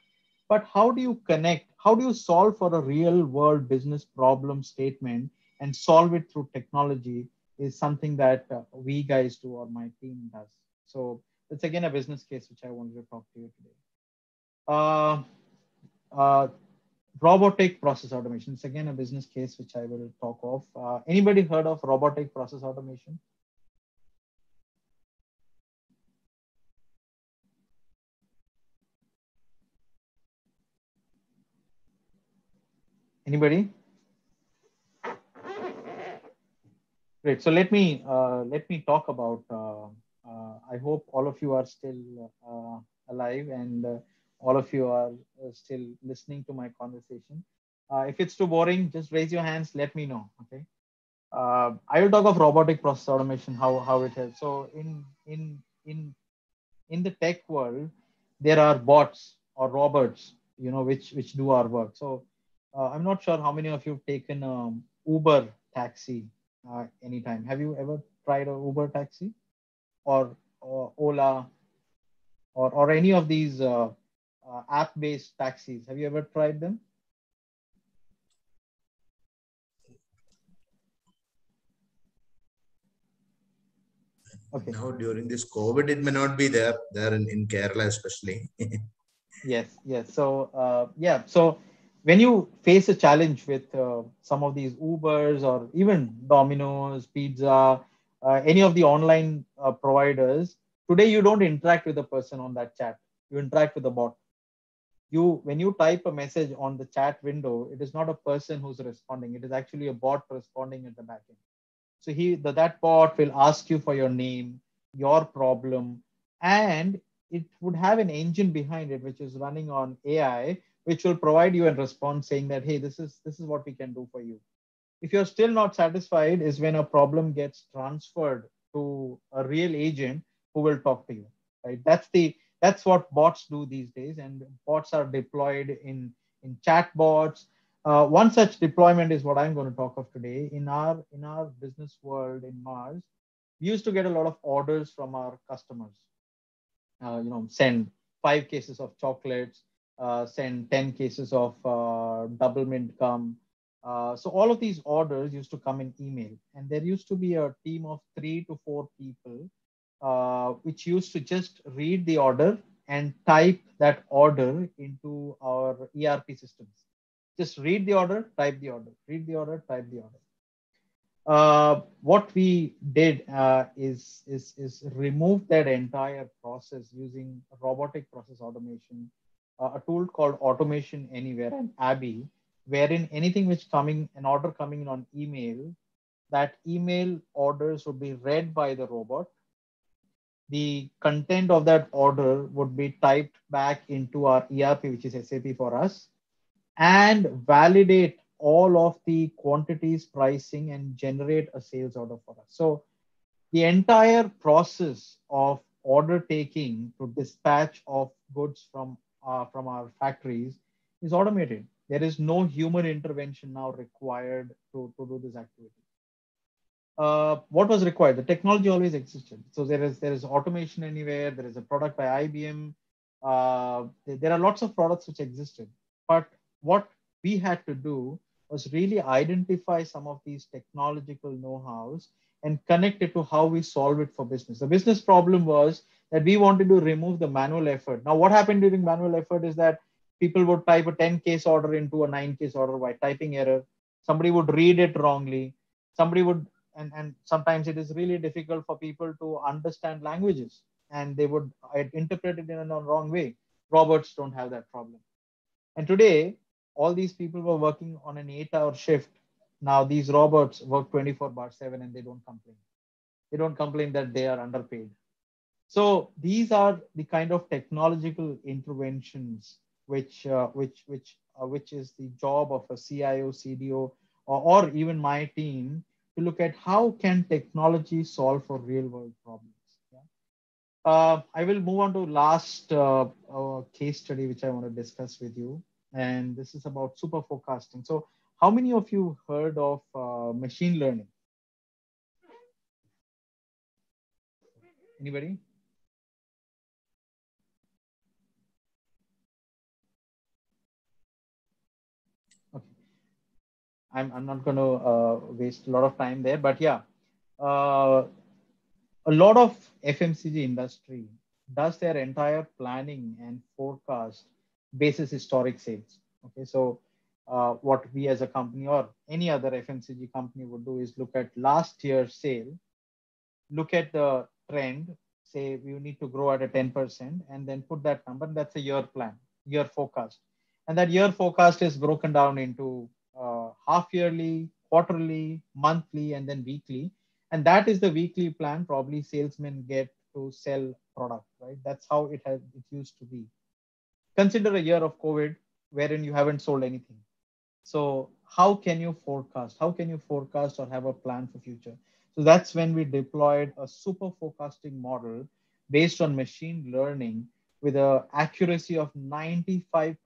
D: But how do you connect? How do you solve for a real world business problem statement and solve it through technology is something that uh, we guys do or my team does. So it's again a business case which i wanted to talk to you today. Uh, uh, robotic process automation. It's again a business case which i will talk of. Uh, anybody heard of robotic process automation Anybody? Great. So let me uh, let me talk about. Uh, uh, I hope all of you are still uh, alive and uh, all of you are uh, still listening to my conversation. if it's too boring, just raise your hands. Let me know. Okay. I will talk of robotic process automation. How how it helps. So in in in in the tech world, there are bots or robots, you know, which which do our work. So uh, I'm not sure how many of you have taken um, Uber taxi uh, anytime. Have you ever tried a Uber taxi or, or Ola or, or any of these uh, uh app-based taxis? Have you ever tried them?
A: Okay. Now during this COVID, it may not be there there in, in Kerala especially.
D: yes, yes. So uh, yeah, so when you face a challenge with uh, some of these Ubers or even Domino's, Pizza, uh, any of the online uh, providers, today you don't interact with the person on that chat. You interact with the bot. You, when you type a message on the chat window, it is not a person who's responding. It is actually a bot responding at the back end. So he, the, that bot will ask you for your name, your problem, and it would have an engine behind it, which is running on AI, which will provide you a response saying that, hey, this is this is what we can do for you. If you're still not satisfied, is when a problem gets transferred to a real agent who will talk to you. Right? That's the that's what bots do these days, and bots are deployed in in chat bots. Uh, one such deployment is what I'm going to talk of today. In our in our business world in Mars, we used to get a lot of orders from our customers. Uh, you know, send five cases of chocolates, uh, send 10 cases of uh, Doublemint gum. Uh, so all of these orders used to come in email and there used to be a team of three to four people uh, which used to just read the order and type that order into our ERP systems. Just read the order, type the order, read the order, type the order. Uh, what we did uh, is, is, is remove that entire process using robotic process automation a tool called Automation Anywhere and ABBYY, wherein anything which coming an order coming in on email, that email orders would be read by the robot. The content of that order would be typed back into our ERP, which is SAP for us, and validate all of the quantities, pricing, and generate a sales order for us. So the entire process of order taking to dispatch of goods from uh, from our factories is automated. There is no human intervention now required to, to do this activity. Uh, what was required? The technology always existed. So there is there is automation anywhere. There is a product by IBM. Uh, there are lots of products which existed. But what we had to do was really identify some of these technological know-hows and connect it to how we solve it for business. The business problem was that we wanted to remove the manual effort. Now, what happened during manual effort is that people would type a 10 case order into a 9 case order by typing error. Somebody would read it wrongly. Somebody would, and, and sometimes it is really difficult for people to understand languages and they would uh, interpret it in a wrong way. Robots don't have that problem. And today, all these people were working on an eight hour shift now these robots work 24 bar 7 and they don't complain. They don't complain that they are underpaid. So these are the kind of technological interventions which uh, which which uh, which is the job of a CIO, CDO, or, or even my team to look at how can technology solve for real world problems. Yeah? Uh, I will move on to last uh, uh, case study which I want to discuss with you, and this is about super forecasting. So how many of you heard of uh, machine learning? Anybody? I'm, I'm not going to uh, waste a lot of time there, but yeah, uh, a lot of FMCG industry does their entire planning and forecast basis historic sales. Okay, so uh, what we as a company or any other FMCG company would do is look at last year's sale, look at the trend, say we need to grow at a 10%, and then put that number. That's a year plan, year forecast. And that year forecast is broken down into half yearly, quarterly, monthly, and then weekly. And that is the weekly plan probably salesmen get to sell product, right? That's how it has it used to be. Consider a year of COVID wherein you haven't sold anything so how can you forecast? How can you forecast or have a plan for future? So that's when we deployed a super forecasting model based on machine learning with an accuracy of 95%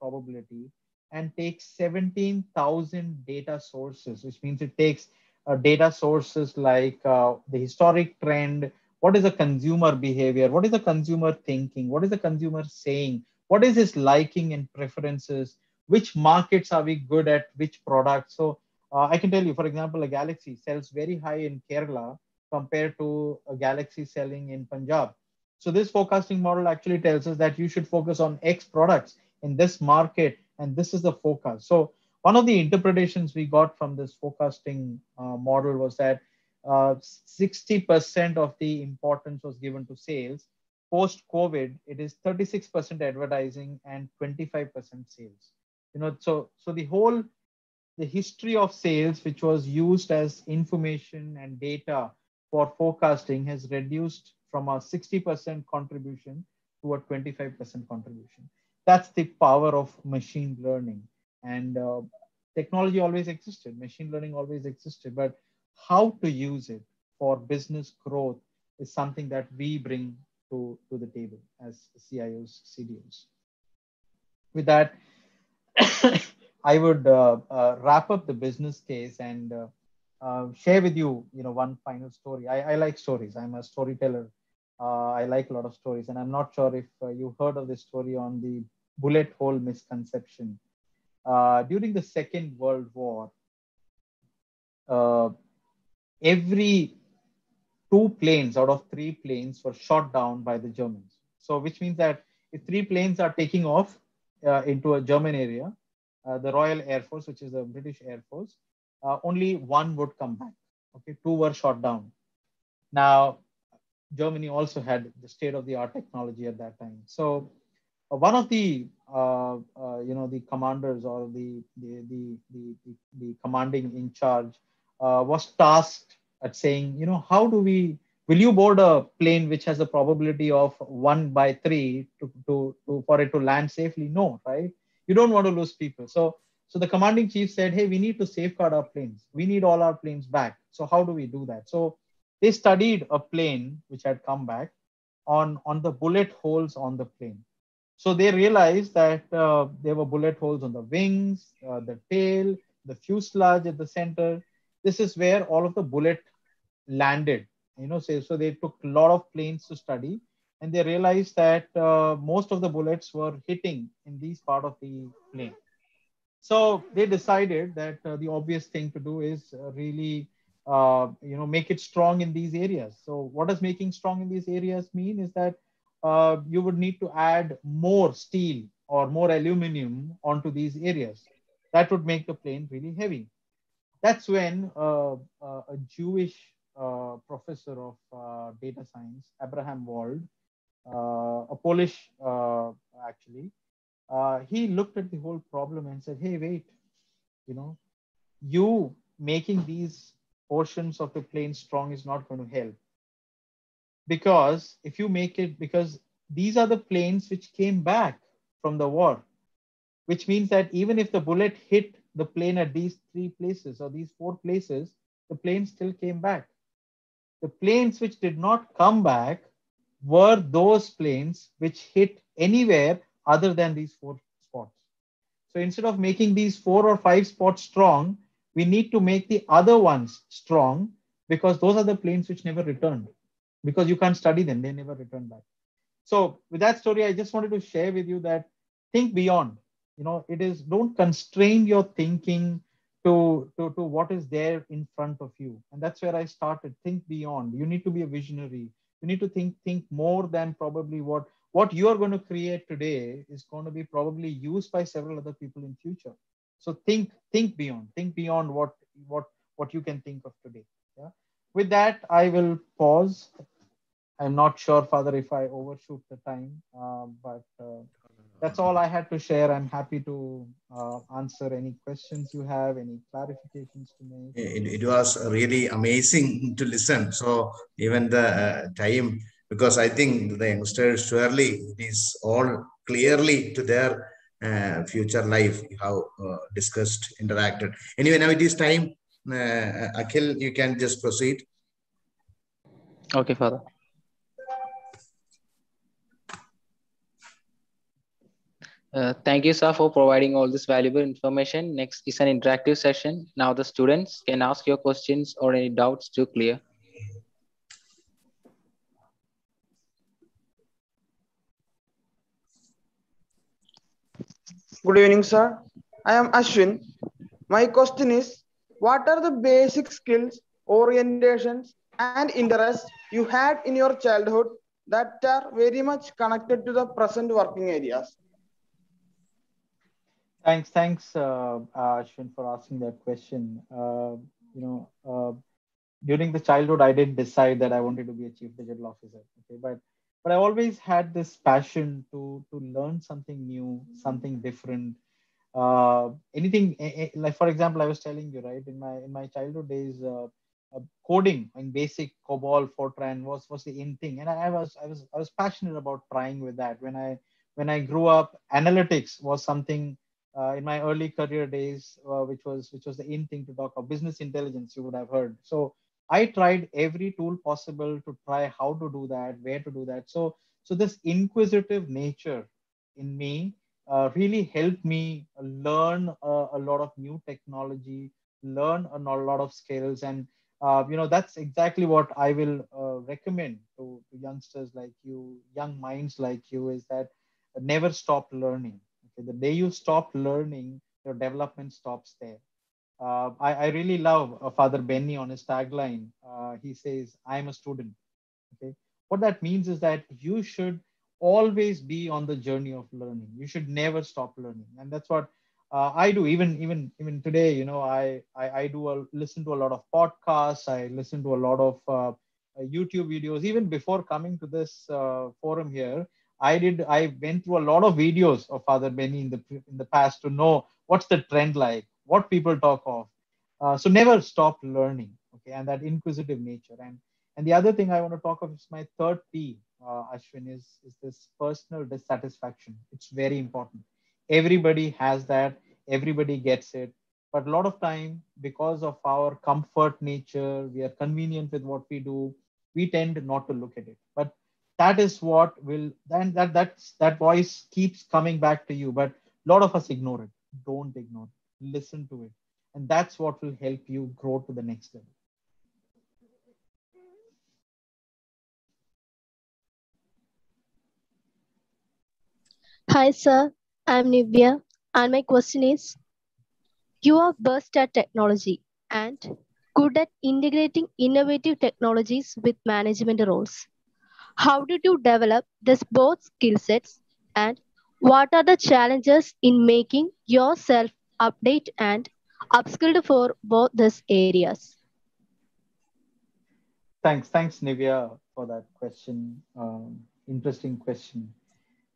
D: probability and takes 17,000 data sources, which means it takes uh, data sources like uh, the historic trend, what is the consumer behavior, what is the consumer thinking, what is the consumer saying, what is his liking and preferences, which markets are we good at, which products. So uh, I can tell you, for example, a Galaxy sells very high in Kerala compared to a Galaxy selling in Punjab. So this forecasting model actually tells us that you should focus on X products in this market, and this is the forecast. So one of the interpretations we got from this forecasting uh, model was that 60% uh, of the importance was given to sales. Post COVID, it is 36% advertising and 25% sales you know so so the whole the history of sales which was used as information and data for forecasting has reduced from a 60% contribution to a 25% contribution that's the power of machine learning and uh, technology always existed machine learning always existed but how to use it for business growth is something that we bring to, to the table as cios cdos with that I would uh, uh, wrap up the business case and uh, uh, share with you, you know, one final story. I, I like stories. I'm a storyteller. Uh, I like a lot of stories, and I'm not sure if you heard of this story on the bullet hole misconception. during the Second World War, every two planes out of three planes were shot down by the Germans. So, which means that if three planes are taking off, uh, into a German area, uh, the Royal Air Force, which is the British Air Force, uh, only one would come back. Okay, two were shot down. Now, Germany also had the state-of-the-art technology at that time. So, one of the uh, uh, you know the commanders or the the the the, the, the commanding in charge uh, was tasked at saying you know how do we will you board a plane which has a probability of one by three to, to, to for it to land safely? No, right? You don't want to lose people. So, so the commanding chief said, hey, we need to safeguard our planes. We need all our planes back. So how do we do that? So they studied a plane which had come back on, on the bullet holes on the plane. So they realized that uh, there were bullet holes on the wings, uh, the tail, the fuselage at the center. This is where all of the bullet landed. You know, so, so they took a lot of planes to study, and they realized that uh, most of the bullets were hitting in these part of the plane. So they decided that uh, the obvious thing to do is uh, really, uh, you know, make it strong in these areas. So what does making strong in these areas mean is that uh, you would need to add more steel or more aluminum onto these areas. That would make the plane really heavy. That's when uh, uh, a Jewish professor of data science, Abraham Wald, a Polish actually, uh, he looked at the whole problem and said, hey, wait, you know, you making these portions of the plane strong is not going to help. Because if you make it, because these are the planes which came back from the war, which means that even if the bullet hit the plane at these three places or these four places, the plane still came back. The planes which did not come back were those planes which hit anywhere other than these four spots. So instead of making these four or five spots strong, we need to make the other ones strong because those are the planes which never returned because you can't study them. They never return back. So with that story, I just wanted to share with you that think beyond. You know, it is don't constrain your thinking to, to, to what is there in front of you. And that's where I started. Think beyond. You need to be a visionary. You need to think think more than probably what what you are going to create today is going to be probably used by several other people in future so think think beyond think beyond what what what you can think of today yeah with that i will pause i'm not sure father if i overshoot the time uh, but uh, that's all I had to share. I'm happy to uh, answer any questions you have, any clarifications to make.
A: It, it was really amazing to listen. So even the uh, time because I think the youngsters surely it is all clearly to their uh, future life how uh, discussed, interacted. Anyway, now it is time. Uh, Akhil, you can just proceed.
B: Okay, Father. Uh, thank you, sir, for providing all this valuable information. Next is an interactive session. Now the students can ask your questions or any doubts to clear.
E: Good evening, sir. I am Ashwin. My question is, what are the basic skills, orientations, and interests you had in your childhood that are very much connected to the present working areas?
D: Thanks, thanks, uh, uh Ashwin, for asking that question. Uh, you know, uh, during the childhood, I didn't decide that I wanted to be a chief digital officer. Okay, but but I always had this passion to to learn something new, something different. Uh, anything like, for example, I was telling you right in my in my childhood days, uh, uh, coding in basic COBOL, Fortran was was the in thing, and I, I was I was I was passionate about trying with that. When I when I grew up, analytics was something uh, in my early career days, uh, which was which was the in thing to talk of business intelligence. You would have heard. So I tried every tool possible to try how to do that, where to do that. So, so this inquisitive nature in me uh, really helped me learn uh, a lot of new technology, learn a lot of skills, and uh, you know that's exactly what I will uh, recommend to, to, youngsters like you, young minds like you, is that never stop learning. Okay, the day you stop learning, your development stops there. Uh, I, I, really love uh, Father Benny on his tagline. Uh, he says, I'm a student. Okay. What that means is that you should always be on the journey of learning. You should never stop learning. And that's what uh, I do. Even, even, even today, you know, I, I, I, do a, listen to a lot of podcasts. I listen to a lot of uh, YouTube videos. Even before coming to this uh, forum here, I did, I went through a lot of videos of Father Benny in the, in the past to know what's the trend like what people talk of. Uh, so never stop learning, okay, and that inquisitive nature. And and the other thing I want to talk of is my third P, uh, Ashwin, is, is this personal dissatisfaction. It's very important. Everybody has that, everybody gets it. But a lot of time, because of our comfort nature, we are convenient with what we do, we tend not to look at it. That is what will then that that's that voice keeps coming back to you but a lot of us ignore it. Don't ignore it. Listen to it. And that's what will help you grow to the next level.
C: Hi, sir. I'm Nivya, and my question is You are best at technology and good at integrating innovative technologies with management roles. How did you develop these both skill sets, and what are the challenges in making yourself update and upskilled for both these areas?
D: Thanks, thanks, Nivya, for that question. Um, interesting question.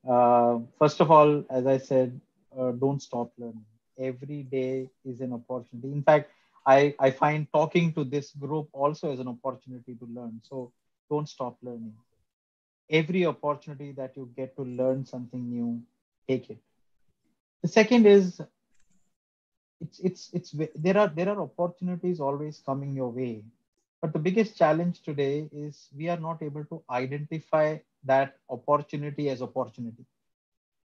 D: Uh, first of all, as I said, uh, don't stop learning. Every day is an opportunity. In fact, I, I find talking to this group also is an opportunity to learn. So don't stop learning. Every opportunity that you get to learn something new, take it. The second is it's it's it's there are there are opportunities always coming your way but the biggest challenge today is we are not able to identify that opportunity as opportunity.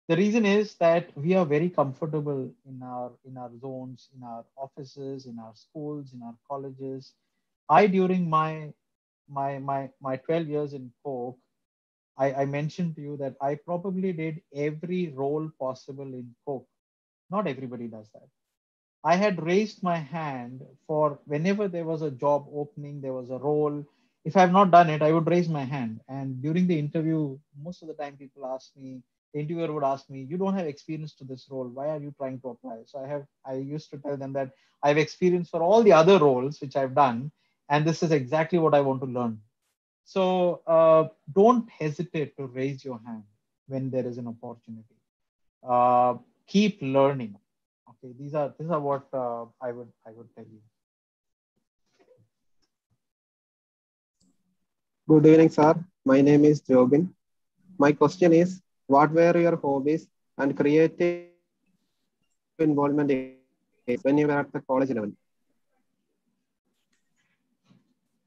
D: The reason is that we are very comfortable in our in our zones, in our offices, in our schools, in our colleges. I during my my my my 12 years in Coke, I, I mentioned to you that I probably did every role possible in Coke. Not everybody does that. I had raised my hand for whenever there was a job opening, there was a role. If I have not done it, I would raise my hand. And during the interview, most of the time people ask me, the interviewer would ask me, you don't have experience to this role. Why are you trying to apply? So I have, I used to tell them that I have experience for all the other roles which I've done. And this is exactly what I want to learn. So uh, don't hesitate to raise your hand when there is an opportunity. Uh, keep learning Okay, these are these are what uh, I would I would tell you.
F: Good evening, sir. My name is Jobin. My question is, what were your hobbies and creative involvement when you were at the college level?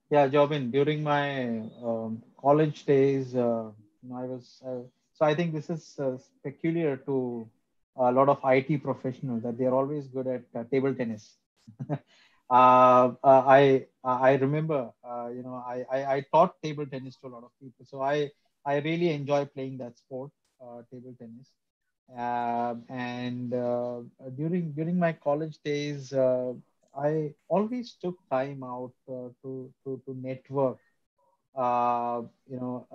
D: Yeah, Jobin, during my um, college days, uh, I was, uh, so I think this is uh, peculiar to a lot of IT professionals that they're always good at uh, table tennis. Uh, uh, I I remember, you know, I, I, I taught table tennis to a lot of people, so I I really enjoy playing that sport, table tennis. And during during my college days, I always took time out to, to to network. you know,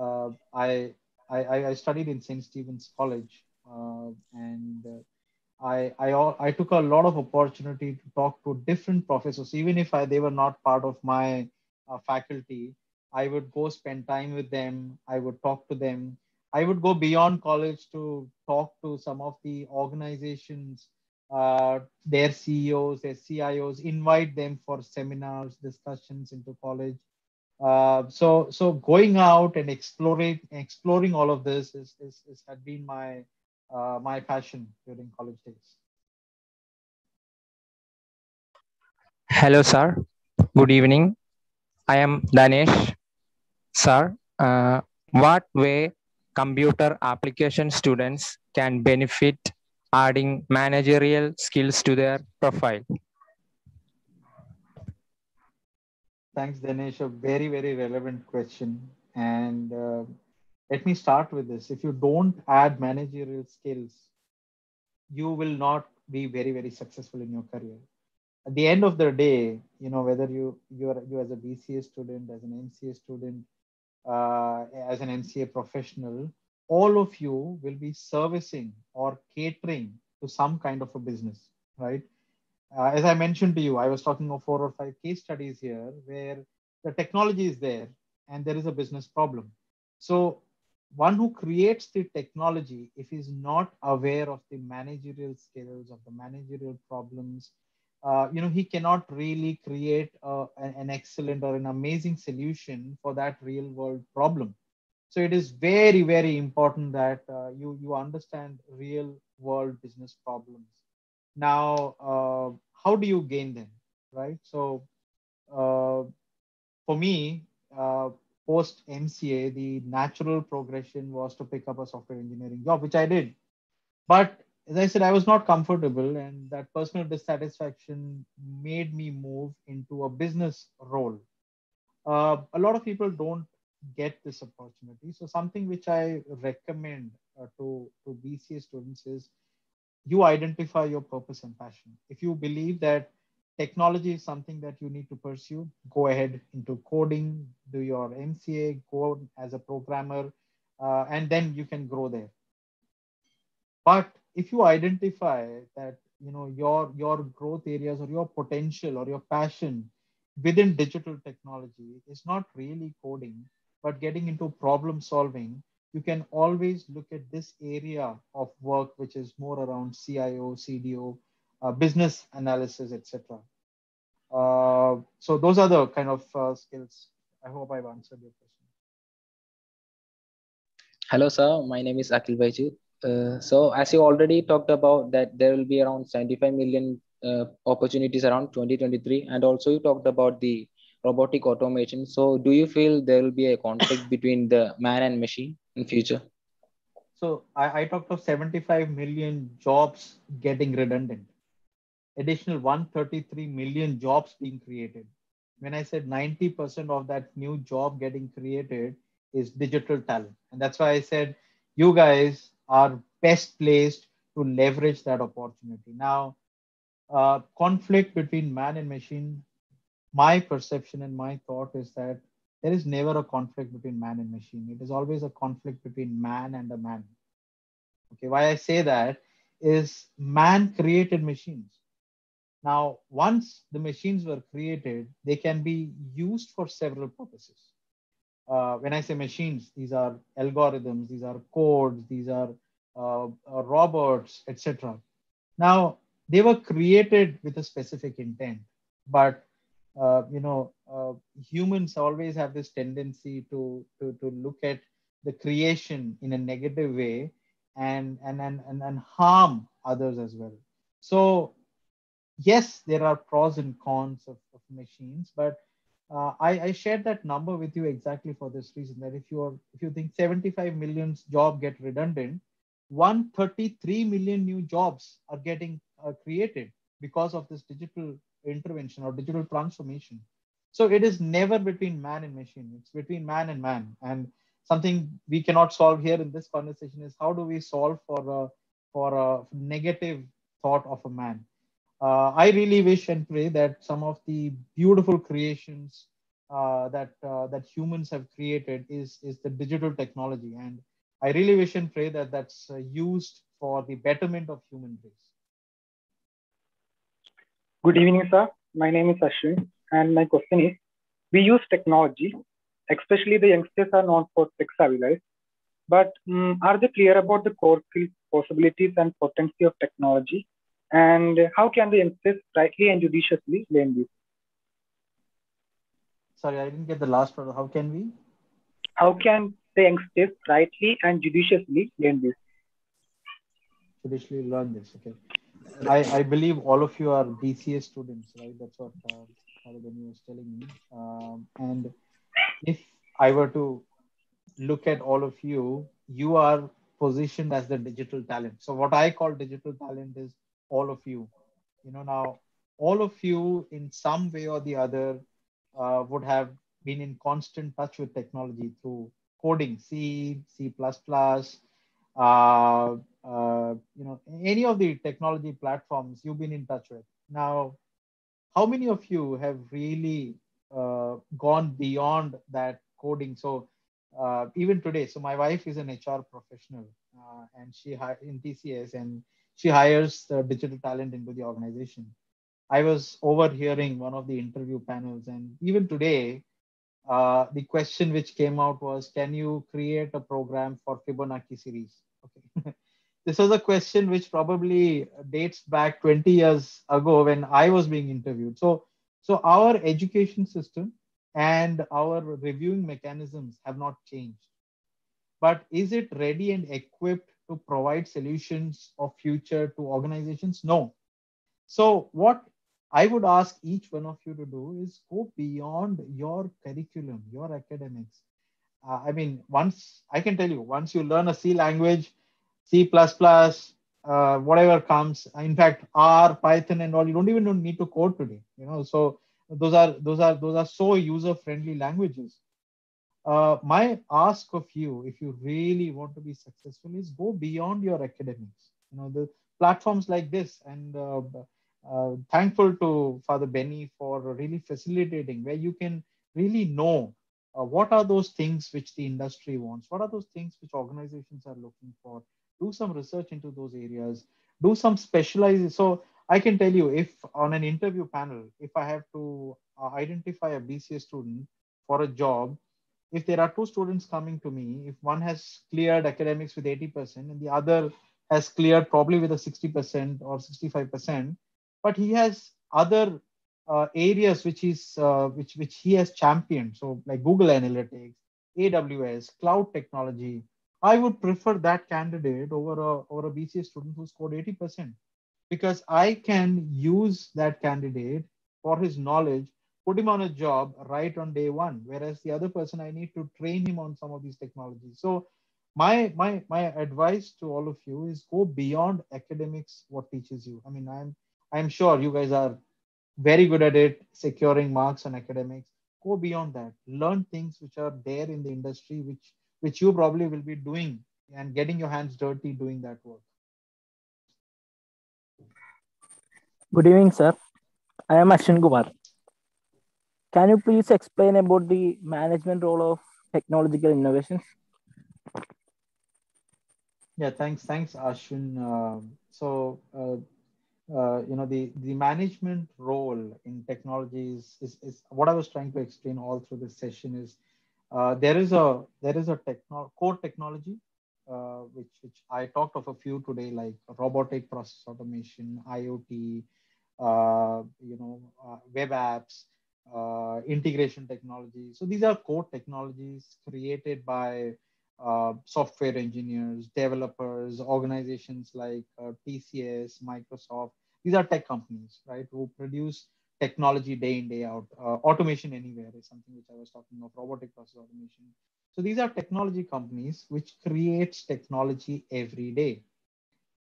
D: I, I I studied in St. Stephen's College, uh, and uh, I, I, I took a lot of opportunity to talk to different professors, even if I, they were not part of my uh, faculty. I would go spend time with them. I would talk to them. I would go beyond college to talk to some of the organizations, uh, their CEOs, their CIOs, invite them for seminars, discussions into college. Uh, so, so going out and exploring, exploring all of this is, is, is had been my uh, my passion during college days.
G: Hello, sir. Good evening. I am Danesh. Sir, uh, what way computer application students can benefit adding managerial skills to their profile?
D: Thanks, Danesh. A very, very relevant question. And uh, let me start with this. If you don't add managerial skills, you will not be very, very successful in your career. At the end of the day, you know, whether you you are you as a BCA student, as an MCA student, uh, as an MCA professional, all of you will be servicing or catering to some kind of a business, right? Uh, as I mentioned to you, I was talking of four or five case studies here where the technology is there and there is a business problem. So one who creates the technology, if he's not aware of the managerial skills, of the managerial problems, uh, you know, he cannot really create uh, an excellent or an amazing solution for that real world problem. So it is very, very important that uh, you, you understand real world business problems. Now, uh, how do you gain them, right? So uh, for me, uh, post MCA, the natural progression was to pick up a software engineering job, which I did. But as I said, I was not comfortable, and that personal dissatisfaction made me move into a business role. Uh, a lot of people don't get this opportunity. So, something which I recommend uh, to, to BCA students is you identify your purpose and passion. If you believe that technology is something that you need to pursue, go ahead into coding, do your MCA, go as a programmer, uh, and then you can grow there. But if you identify that you know your your growth areas or your potential or your passion within digital technology is not really coding, but getting into problem solving, you can always look at this area of work, which is more around CIO, CDO, uh, business analysis, etc. Uh, so those are the kind of uh, skills. I hope I've answered your question.
B: Hello, sir. My name is Akhil Baiju. Uh, so as you already talked about that there will be around 75 million uh, opportunities around 2023 and also you talked about the robotic automation. So do you feel there will be a conflict between the man and machine in future?
D: So I, I talked of 75 million jobs getting redundant. Additional 133 million jobs being created. When i said 90% of that new job getting created is digital talent. And that's why i said you guys are best placed to leverage that opportunity. Now uh, conflict between man and machine my perception and my thought is that there is never a conflict between man and machine. It is always a conflict between man and a man. Okay, why I say that is man created machines. Now, once the machines were created, they can be used for several purposes. Uh, when I say machines, these are algorithms, these are codes, these are uh, uh, robots, etc. Now, they were created with a specific intent, but uh, you know, uh, humans always have this tendency to, to, to look at the creation in a negative way and, and, and, and, and harm others as well. So, yes, there are pros and cons of, of machines, but uh, I, I shared that number with you exactly for this reason that if you are if you think 75 million job get redundant, 133 million new jobs are getting uh, created because of this digital intervention or digital transformation. So it is never between man and machine. It's between man and man. And something we cannot solve here in this conversation is how do we solve for a, for a negative thought of a man? Uh, I really wish and pray that some of the beautiful creations uh, that uh, that humans have created is is the digital technology, and I really wish and pray that that's uh, used for the betterment of human race.
H: Good evening, sir. My name is Ashwin, and my question is We use technology, especially the youngsters are known for tech savvy but um, are they clear about the core skills, possibilities, and potency of technology? And how can the youngsters rightly and judiciously learn this?
D: Sorry, I didn't get the last part. How can we?
H: How can the youngsters rightly and judiciously learn this?
D: Judiciously learn this, okay. I, I believe all of you are BCA students, right? That's what uh, was telling me. Um, and if I were to look at all of you, you are positioned as the digital talent. So what I call digital talent is all of you. You know, now all of you in some way or the other uh, would have been in constant touch with technology through coding, C, C++, uh, uh, you know, any of the technology platforms you've been in touch with. Now, how many of you have really uh, gone beyond that coding? So uh, even today, so my wife is an HR professional uh, and she in TCS and she hires digital talent into the organization. I was overhearing one of the interview panels, and even today, uh, the question which came out was, can you create a program for Fibonacci series? Okay. This was a question which probably dates back 20 years ago when I was being interviewed. So, so our education system and our reviewing mechanisms have not changed. But is it ready and equipped to provide solutions of future to organizations? No. So what I would ask each one of you to do is go beyond your curriculum, your academics. Uh, I mean, once I can tell you, once you learn a C language, C++, uh, whatever comes, in fact, R, Python, and all, you don't even need to code today. You know, so those are those are those are so user-friendly languages. Uh, my ask of you, if you really want to be successful, is go beyond your academics. You know, the platforms like this, and uh, uh, thankful to Father Benny for really facilitating where you can really know uh, what are those things which the industry wants, what are those things which organizations are looking for. Do some research into those areas. Do some specialized. So I can tell you, if on an interview panel, if I have to uh, identify a BCA student for a job, if there are two students coming to me, if one has cleared academics with 80% and the other has cleared probably with a 60% or 65%, but he has other uh, areas which is uh, which which he has championed. So like Google Analytics, AWS, cloud technology. I would prefer that candidate over a over a BCA student who scored 80% because I can use that candidate for his knowledge, put him on a job right on day one. Whereas the other person, I need to train him on some of these technologies. So my my my advice to all of you is go beyond academics what teaches you i mean i'm i'm sure you guys are very good at it securing marks on academics go beyond that learn things which are there in the industry which which you probably will be doing and getting your hands dirty doing that work.
I: Good evening sir. I am ashwin kumar. Can you please explain about the management role of technological innovations?
D: Yeah, thanks, thanks, Ashwin. Uh, so, uh, uh, you know, the the management role in technology is, is, is what I was trying to explain all through this session is uh, there is a there is a techno core technology uh, which which I talked of a few today, like robotic process automation, IoT, uh, you know, web apps, integration technology. So these are core technologies created by uh, software engineers, developers, organizations like uh, TCS, Microsoft. These are tech companies, right, who produce technology day in, day out. Uh, automation anywhere is something which I was talking of, robotic process automation. So these are technology companies which creates technology every day.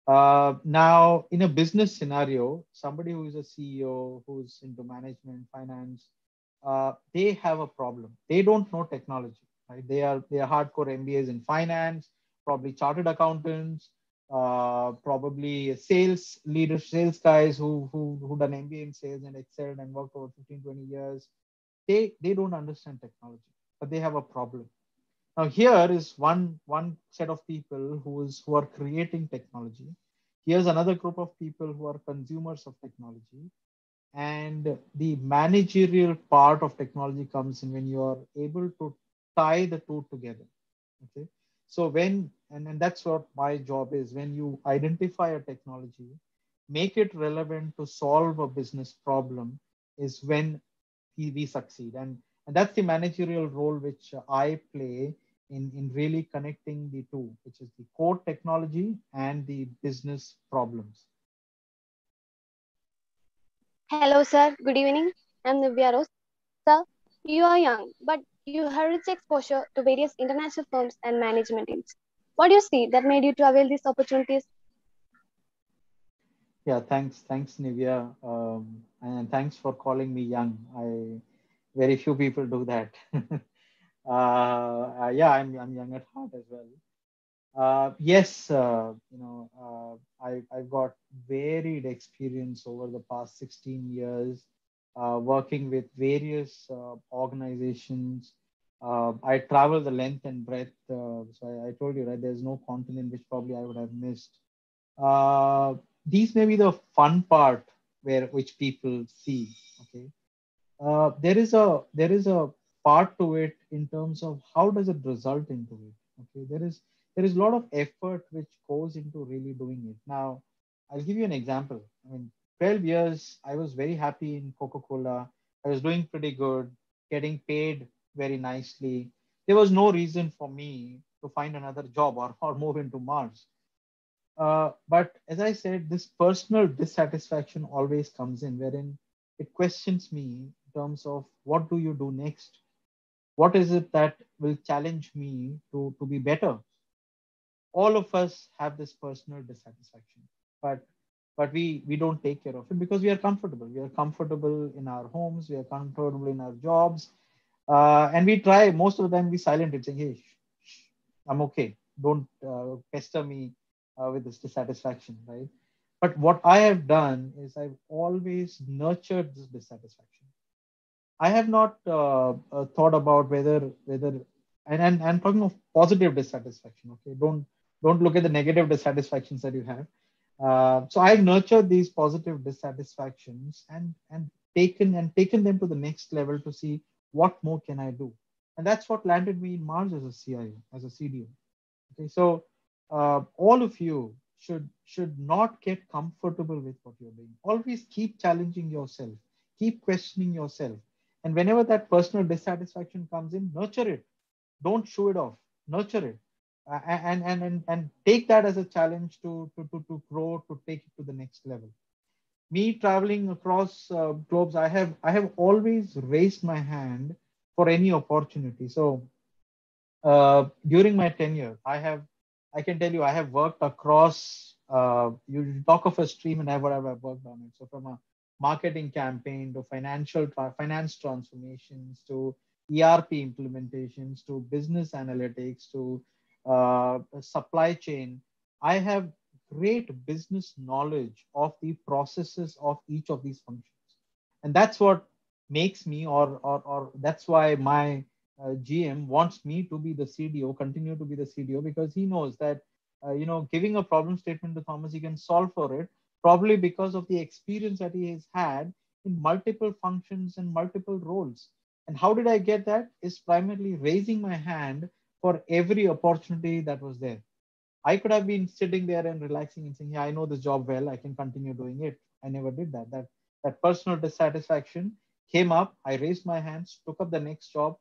D: Uh, now, in a business scenario, somebody who is a CEO, who's into management, finance, uh, they have a problem. They don't know technology right? They are they are hardcore MBAs in finance, probably chartered accountants, uh, probably sales leaders, sales guys who who who done MBA in sales and excelled and worked over 15, 20 years. They they don't understand technology, but they have a problem. Now here is one one set of people who is who are creating technology. Here's another group of people who are consumers of technology. And the managerial part of technology comes in when you are able to tie the two together. Okay. So when, and, and that's what my job is, when you identify a technology, make it relevant to solve a business problem is when we, succeed. And, and that's the managerial role which I play in, in really connecting the two, which is the core technology and the business problems.
J: Hello, sir. Good evening. I'm Nivya Rose. Sir, you are young, but you have rich exposure to various international firms and management teams. What do you see that made you to avail these opportunities?
D: Yeah, thanks, thanks, Nivya, um, and thanks for calling me young. I very few people do that. uh, uh, yeah, I'm I'm young at heart as well. Uh, yes, uh, you know, uh, I I've got varied experience over the past 16 years uh, working with various uh, organizations. Uh, I travel the length and breadth. so I, I, told you, right, there's no continent which probably I would have missed. these may be the fun part where which people see. Okay, there is a there is a part to it in terms of how does it result into it. Okay, there is there is a lot of effort which goes into really doing it. Now, I'll give you an example. I mean, 12 years, I was very happy in Coca Cola. I was doing pretty good, getting paid very nicely. There was no reason for me to find another job or, or move into Mars. Uh, but as I said, this personal dissatisfaction always comes in, wherein it questions me in terms of what do you do next? What is it that will challenge me to, to be better? All of us have this personal dissatisfaction, but but we we don't take care of it because we are comfortable. We are comfortable in our homes. We are comfortable in our jobs, uh, and we try most of the time we silent it, saying, "Hey, I'm okay. Don't uh, pester me uh, with this dissatisfaction, right? But what I have done is I've always nurtured this dissatisfaction. I have not uh, uh, thought about whether whether and, and and talking of positive dissatisfaction. Okay, don't don't look at the negative dissatisfactions that you have. Uh, so I've nurtured these positive dissatisfactions and and taken and taken them to the next level to see what more can I do, and that's what landed me in Mars as a CIO, as a CDO. Okay, so uh, all of you should should not get comfortable with what you're doing. Always keep challenging yourself, keep questioning yourself, and whenever that personal dissatisfaction comes in, nurture it. Don't show it off. Nurture it, and, and and and take that as a challenge to to to, to grow, to take it to the next level. Me traveling across uh, globes, I have I have always raised my hand for any opportunity. So uh, during my tenure, I have I can tell you, I have worked across. Uh, you talk of a stream, and I've I've worked on it. So from a marketing campaign to financial tra- finance transformations to ERP implementations to business analytics to uh, supply chain, I have great business knowledge of the processes of each of these functions, and that's what makes me, or or, or that's why my uh, GM wants me to be the CDO, continue to be the CDO, because he knows that, uh, you know, giving a problem statement to Thomas, he can solve for it, probably because of the experience that he has had in multiple functions and multiple roles. And how did I get that? Is primarily raising my hand for every opportunity that was there. I could have been sitting there and relaxing and saying, "Yeah, I know this job well. I can continue doing it." I never did that. That that personal dissatisfaction came up. I raised my hands, took up the next job,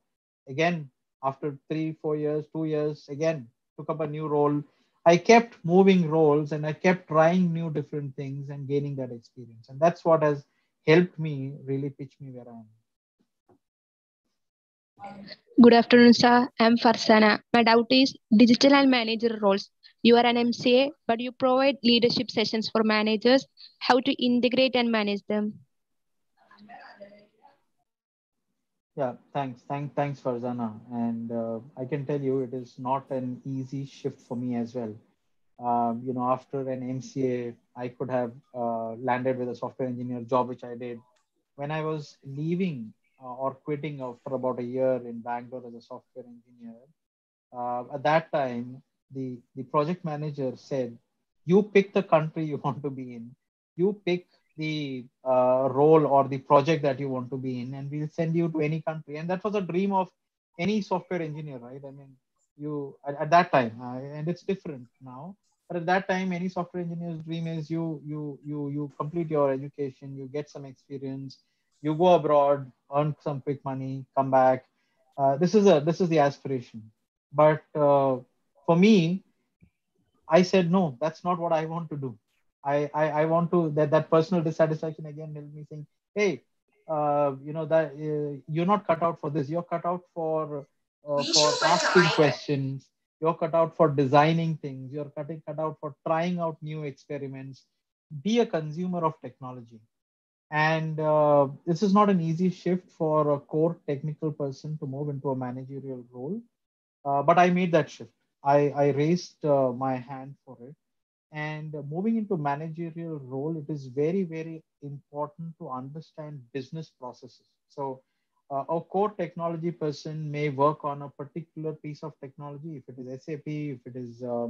D: again after three four years two years again took up a new role i kept moving roles and i kept trying new different things and gaining that experience and that's what has helped me really pitch me where i am
K: Good afternoon, sir. I'm Farsana. My doubt is digital and manager roles. You are an MCA, but you provide leadership sessions for managers, how to integrate and manage them.
D: Yeah, thanks. Thank, thanks, Farzana. And uh, I can tell you it is not an easy shift for me as well. Um, you know, after an MCA, I could have uh, landed with a software engineer job, which I did. When I was leaving or quitting for about a year in Bangalore as a software engineer, uh, at that time, the, the project manager said, you pick the country you want to be in, you pick the uh, role or the project that you want to be in and we'll send you to any country. And that was a dream of any software engineer right? I mean you at, at that time uh, and it's different now. But at that time any software engineer's dream is you you you you complete your education you get some experience you go abroad earn some quick money come back uh, this is a this is the aspiration but uh, for me i said no that's not what i want to do I, I, I want to that that personal dissatisfaction again me saying, hey, uh, you know that uh, you're not cut out for this. You're cut out for uh, for asking questions. You're cut out for designing things. You're cutting cut out for trying out new experiments. Be a consumer of technology. And uh, this is not an easy shift for a core technical person to move into a managerial role. Uh, but I made that shift. I, I raised uh, my hand for it and moving into managerial role it is very very important to understand business processes so uh, a core technology person may work on a particular piece of technology if it is SAP if it is uh,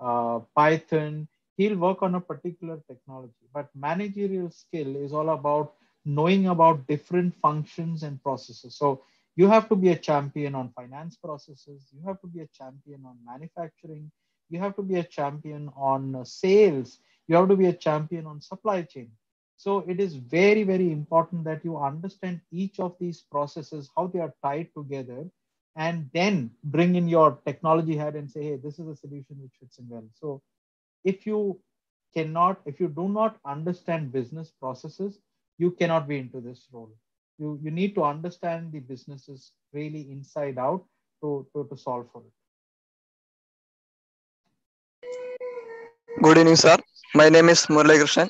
D: uh, python he'll work on a particular technology but managerial skill is all about knowing about different functions and processes. So you have to be a champion on finance processes. You have to be a champion on manufacturing. You have to be a champion on uh, sales. You have to be a champion on supply chain. So it is very very important that you understand each of these processes how they are tied together and then bring in your technology head and say hey this is a solution which fits in well. So if you cannot if you do not understand business processes you cannot be into this role. You, you need to understand the businesses really inside out to, to, to solve for it.
L: Good evening, sir. My name is Murali Krishnan.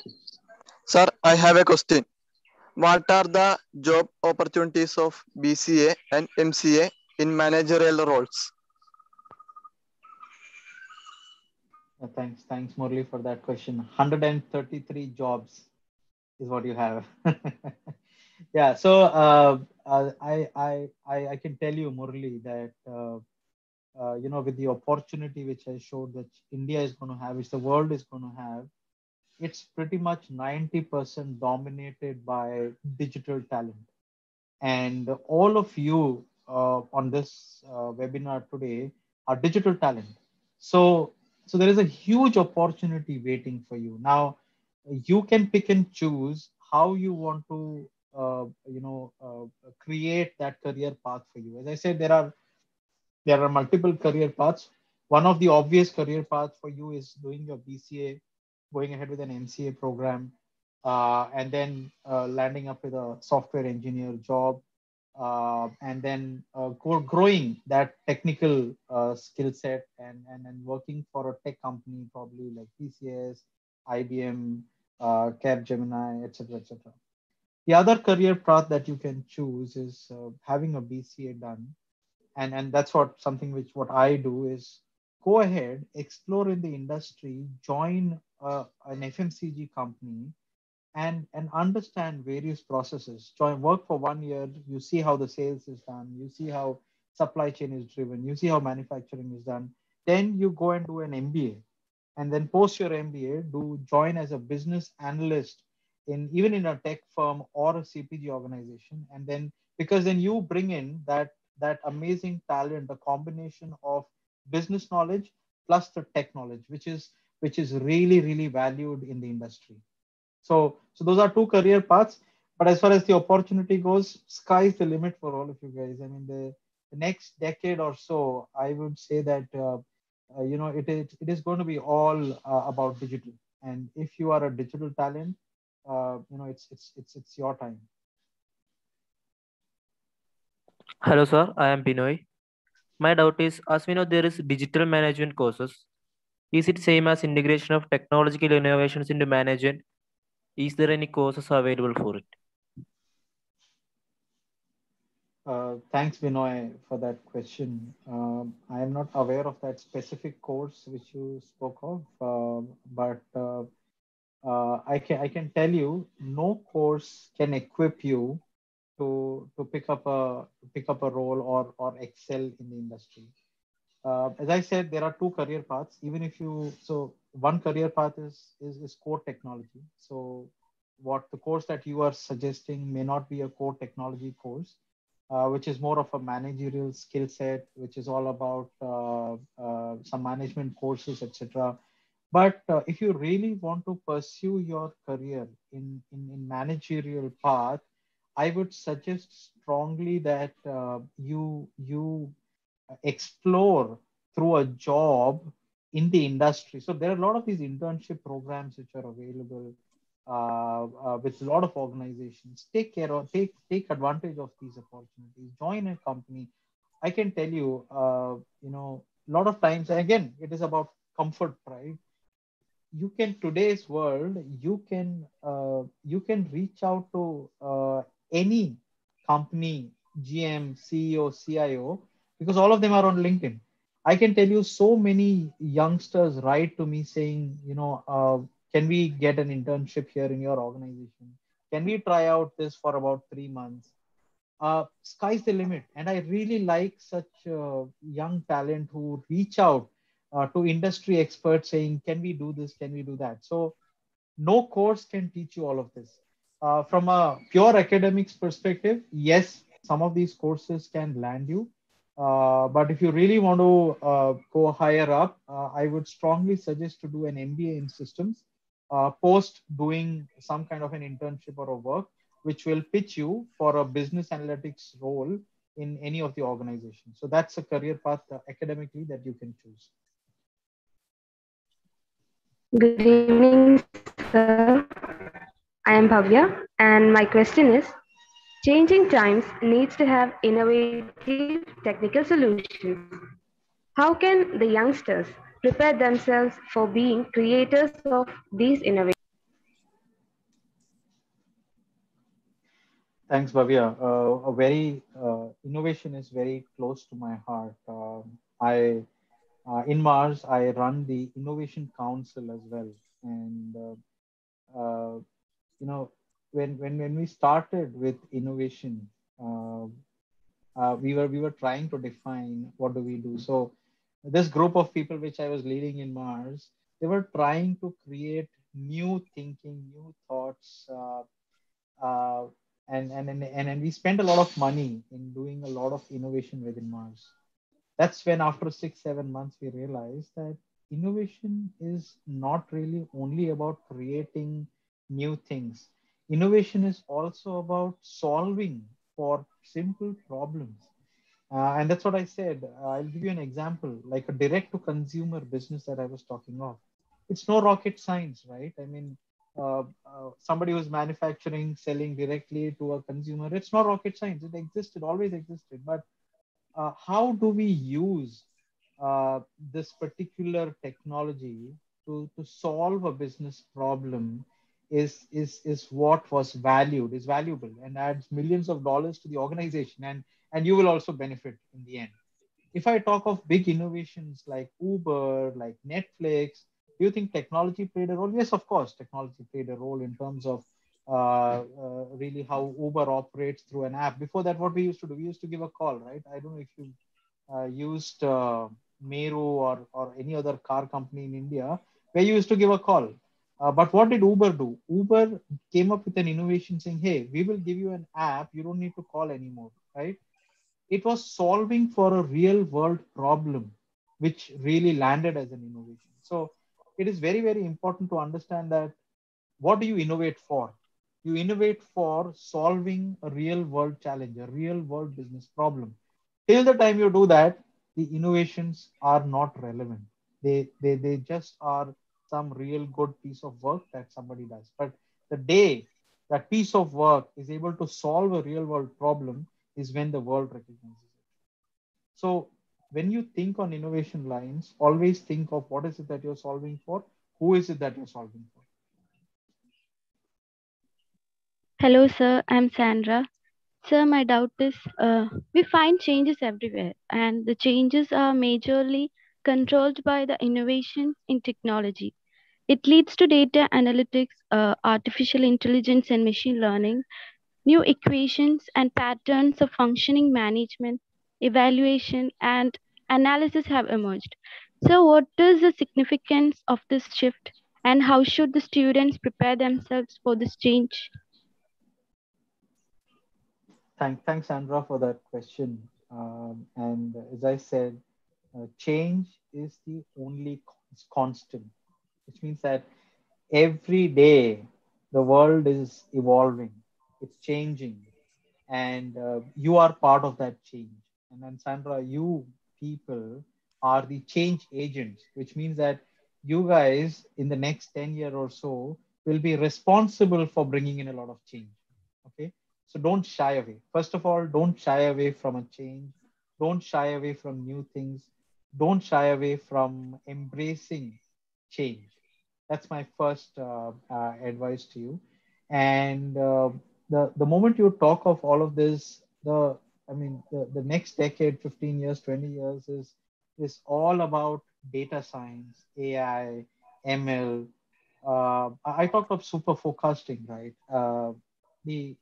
L: Sir, I have a question. What are the job opportunities of BCA and MCA in managerial roles?
D: Uh, thanks, thanks, Murli, for that question. 133 jobs is what you have. yeah, so uh, uh, I, I, I, I can tell you, Murli, that uh, uh, you know, with the opportunity which I showed that India is going to have, which the world is going to have, it's pretty much 90% dominated by digital talent. And all of you uh, on this uh, webinar today are digital talent. So, so there is a huge opportunity waiting for you. Now, you can pick and choose how you want to, uh, you know, uh, create that career path for you. As I said, there are there are multiple career paths. One of the obvious career paths for you is doing your BCA going ahead with an MCA program, uh, and then uh, landing up with a software engineer job, uh, and then uh, growing that technical uh, skill set and, and, and working for a tech company, probably like TCS, IBM, uh, Capgemini, etc., etc. The other career path that you can choose is having a BCA done, and and that's what something which what I do is go ahead, explore in the industry, join uh, an FMCG company, and and understand various processes. Join work for one year. You see how the sales is done. You see how supply chain is driven. You see how manufacturing is done. Then you go and do an MBA, and then post your MBA, do join as a business analyst in even in a tech firm or a CPG organization, and then because then you bring in that that amazing talent, the combination of business knowledge plus the tech knowledge, which is which is really really valued in the industry. So so those are two career paths. But as far as the opportunity goes, sky's the limit for all of you guys. I mean, the, the next decade or so, I would say that uh, uh, you know it is it is going to be all uh, about digital. And if you are a digital talent, uh, you know it's it's it's it's your time.
M: Hello, sir. I am Binoy. My doubt is, as we know, there is digital management courses. Is it same as integration of technological innovations into management? Is there any courses available for it?
D: Uh, thanks, Vinoy, for that question. Um, I am not aware of that specific course which you spoke of, uh, but uh, I can I can tell you, no course can equip you to to pick up a pick up a role or or excel in the industry. Uh, as I said, there are two career paths. Even if you so one career path is, is is core technology. So what the course that you are suggesting may not be a core technology course, uh, which is more of a managerial skill set, which is all about uh, uh some management courses, etc. But uh, if you really want to pursue your career in, in, in managerial path, I would suggest strongly that uh, you you explore through a job in the industry. So there are a lot of these internship programs which are available uh, uh, with a lot of organizations. Take care of take take advantage of these opportunities. Join a company. I can tell you, uh, you know, a lot of times. Again, it is about comfort, right? You can today's world. You can uh, you can reach out to uh, any company, GM, CEO, CIO, because all of them are on LinkedIn. I can tell you so many youngsters write to me saying, you know, uh, can we get an internship here in your organization? Can we try out this for about three months? Uh, sky's the limit. And I really like such uh, young talent who reach out uh, to industry experts saying, can we do this? Can we do that? So no course can teach you all of this uh, from a pure academics perspective, yes, some of these courses can land you. Uh, but if you really want to uh, go higher up, uh, I would strongly suggest to do an MBA in systems uh, post doing some kind of an internship or a work, which will pitch you for a business analytics role in any of the organizations. So that's a career path uh, academically that you can choose.
N: Good evening, sir. I am Bhavya, and my question is Changing times needs to have innovative technical solutions. How can the youngsters prepare themselves for being creators of these innovations?
D: Thanks, Bhavya. Uh, a very uh, innovation is very close to my heart. Um I uh, in Mars, I run the Innovation Council as well, and uh, uh, you know when when when we started with innovation, uh, uh, we were we were trying to define what do we do. So this group of people which I was leading in Mars, they were trying to create new thinking, new thoughts, uh, uh, and, and and and and we spent a lot of money in doing a lot of innovation within Mars. That's when after six seven months we realized that innovation is not really only about creating new things innovation is also about solving for simple problems. Uh, and that's what I said. Uh, I'll give you an example, like a direct to consumer business that I was talking of. It's no rocket science, right? I mean, uh, uh somebody who's manufacturing, selling directly to a consumer, it's not rocket science. It existed, always existed. But uh, how do we use uh, this particular technology to, to solve a business problem is is is what was valued is valuable and adds millions of dollars to the organization and and you will also benefit in the end. If i talk of big innovations like uber like netflix do you think technology played a role? Yes of course technology played a role in terms of uh, uh, really how uber operates through an app. Before that what we used to do we used to give a call right? I don't know if you uh, used uh, meru or or any other car company in india where you used to give a call uh, but what did Uber do? Uber came up with an innovation saying, hey, we will give you an app. You don't need to call anymore, right? It was solving for a real world problem, which really landed as an innovation. So it is very, very important to understand that what do you innovate for? You innovate for solving a real world challenge, a real world business problem. Till the time you do that, the innovations are not relevant. They, they, they just are some real good piece of work that somebody does. But the day that piece of work is able to solve a real world problem is when the world recognizes it. So when you think on innovation lines, always think of what is it that you're solving for? Who is it that you're solving for?
O: Hello, sir. I'm Sandra. Sir, my doubt is uh, we find changes everywhere, and the changes are majorly controlled by the innovation in technology. It leads to data analytics, uh, artificial intelligence, and machine learning. New equations and patterns of functioning management, evaluation, and analysis have emerged. So, what is the significance of this shift, and how should the students prepare themselves for this change?
D: Thank, thanks, Sandra, for that question. Um, and as I said, uh, change is the only constant which means that every day the world is evolving, it's changing, and uh, you are part of that change. And then, Sandra, you people are the change agents, which means that you guys in the next 10 year or so will be responsible for bringing in a lot of change. Okay. So don't shy away. First of all, don't shy away from a change. Don't shy away from new things. Don't shy away from embracing change that's my first uh, uh, advice to you. And uh, the the moment you talk of all of this, the I mean, the, the next decade, 15 years, 20 years is is all about data science, AI, ML. Uh, I talked of super forecasting, right? Uh, the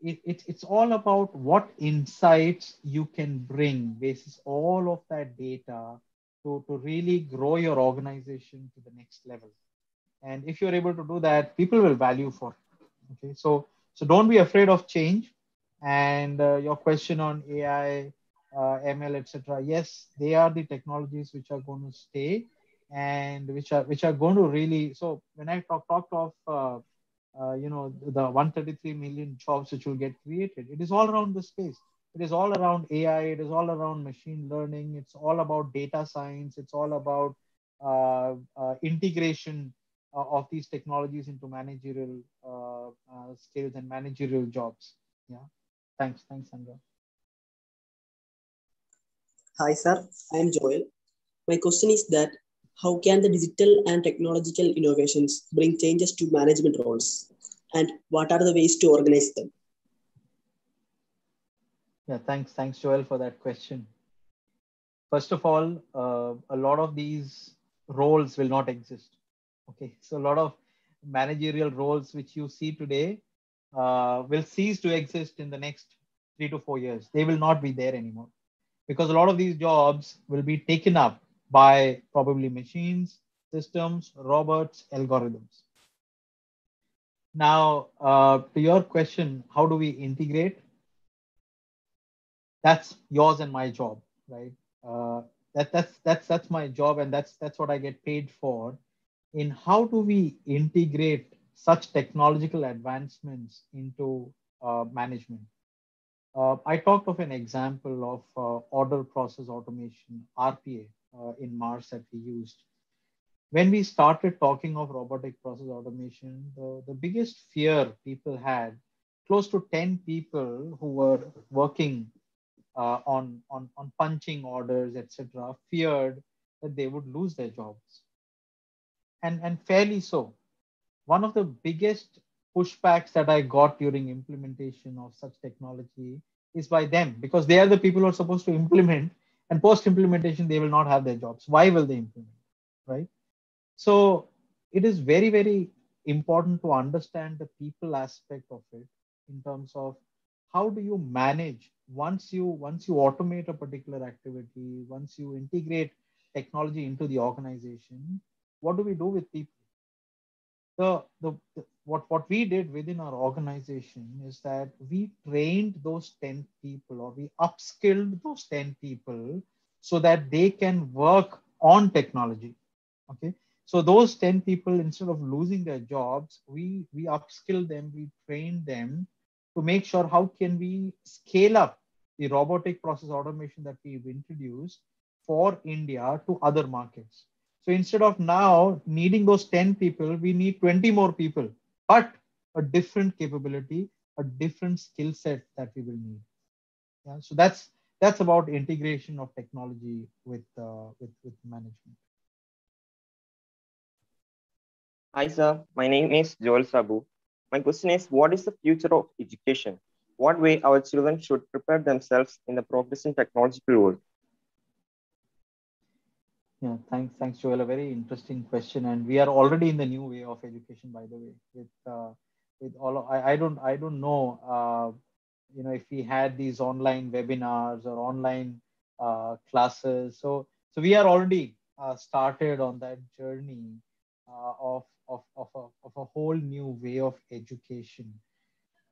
D: it, it, it's all about what insights you can bring basis all of that data to, to really grow your organization to the next level. And if you're able to do that, people will value for it. Okay, so so don't be afraid of change. And uh, your question on AI, uh, ML, etc. Yes, they are the technologies which are going to stay, and which are which are going to really. So when I talk talked of uh, uh you know the 133 million jobs which will get created, it is all around the space it is all around AI, it is all around machine learning, it's all about data science, it's all about uh, uh, integration uh, of these technologies into managerial uh, uh, skills and managerial jobs. Yeah. Thanks. Thanks, Sandra.
P: Hi, sir. I am Joel. My question is that how can the digital and technological innovations bring changes to management roles? And what are the ways to organize them?
D: Yeah, thanks. Thanks, Joel, for that question. First of all, uh, a lot of these roles will not exist. Okay, so a lot of managerial roles which you see today uh, will cease to exist in the next three to four years. They will not be there anymore because a lot of these jobs will be taken up by probably machines, systems, robots, algorithms. Now, uh, to your question, how do we integrate? That's yours and my job, right? Uh, that, that's that's that's my job, and that's that's what I get paid for. In how do we integrate such technological advancements into uh, management? Uh, I talked of an example of uh, order process automation, RPA, uh, in Mars that we used. When we started talking of robotic process automation, the, the biggest fear people had, close to 10 people who were working uh, on, on, on punching orders, etc., feared that they would lose their jobs. And, and fairly so. One of the biggest pushbacks that I got during implementation of such technology is by them because they are the people who are supposed to implement and post implementation they will not have their jobs why will they implement right so it is very very important to understand the people aspect of it in terms of how do you manage once you once you automate a particular activity once you integrate technology into the organization what do we do with people the, the, the what, what we did within our organization is that we trained those 10 people or we upskilled those 10 people so that they can work on technology. Okay. So those 10 people, instead of losing their jobs, we, we upskill them, we train them to make sure how can we scale up the robotic process automation that we've introduced for India to other markets. So instead of now needing those 10 people, we need 20 more people, but a different capability, a different skill set that we will need. Yeah, so that's that's about integration of technology with uh, with, with management.
Q: Hi, sir. My name is Joel Sabu. My question is, what is the future of education? What way our children should prepare themselves in the progressing technological world?
D: Yeah, thanks, thanks, Joel. A very interesting question, and we are already in the new way of education, by the way. With uh, with all, of, I, I don't, I don't know, uh, you know, if we had these online webinars or online uh, classes. So, so we are already uh, started on that journey uh, of of of a, of a whole new way of education.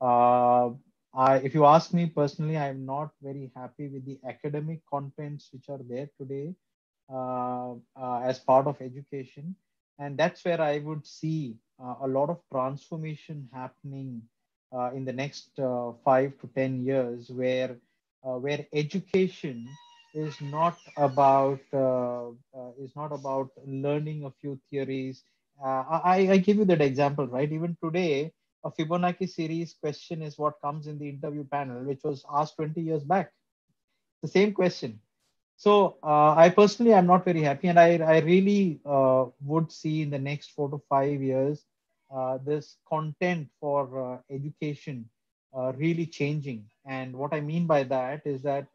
D: Uh, I, if you ask me personally, I'm not very happy with the academic contents which are there today uh, uh, as part of education. And that's where I would see uh, a lot of transformation happening in the next five to 10 years where, where education is not about is not about learning a few theories. I, I give you that example, right? Even today, a Fibonacci series question is what comes in the interview panel, which was asked 20 years back. The same question. So uh, I personally am not very happy, and I, I really uh, would see in the next four to five years uh, this content for uh, education uh, really changing. And what I mean by that is that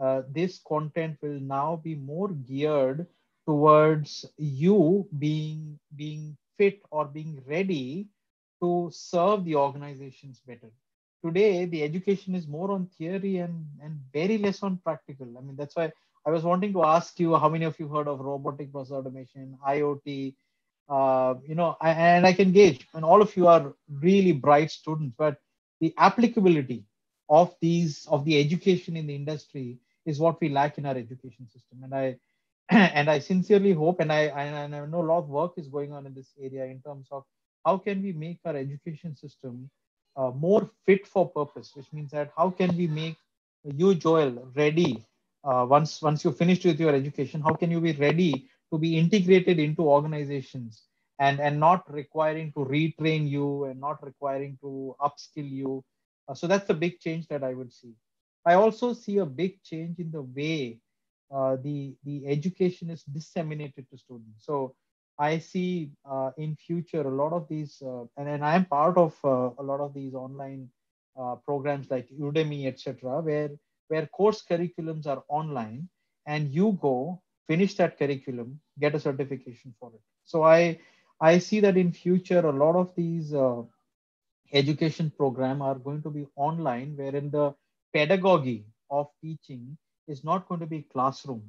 D: uh, this content will now be more geared towards you being being fit or being ready to serve the organizations better. Today the education is more on theory and and very less on practical. I mean that's why I was wanting to ask you how many of you heard of robotic process automation, IoT, uh, you know, and I can gauge, and all of you are really bright students, but the applicability of these of the education in the industry is what we lack in our education system. And I and I sincerely hope, and I and I know a lot of work is going on in this area in terms of how can we make our education system uh, more fit for purpose, which means that how can we make you, Joel, ready uh, once once you finished with your education how can you be ready to be integrated into organizations and and not requiring to retrain you and not requiring to upskill you? Uh, so that's a big change that i would see. I also see a big change in the way uh, the the education is disseminated to students. So i see uh, in future a lot of these uh, and, and i am part of uh, a lot of these online uh, programs like udemy etc where where course curriculums are online and you go finish that curriculum get a certification for it. So i i see that in future a lot of these uh, education program are going to be online wherein the pedagogy of teaching is not going to be classroom.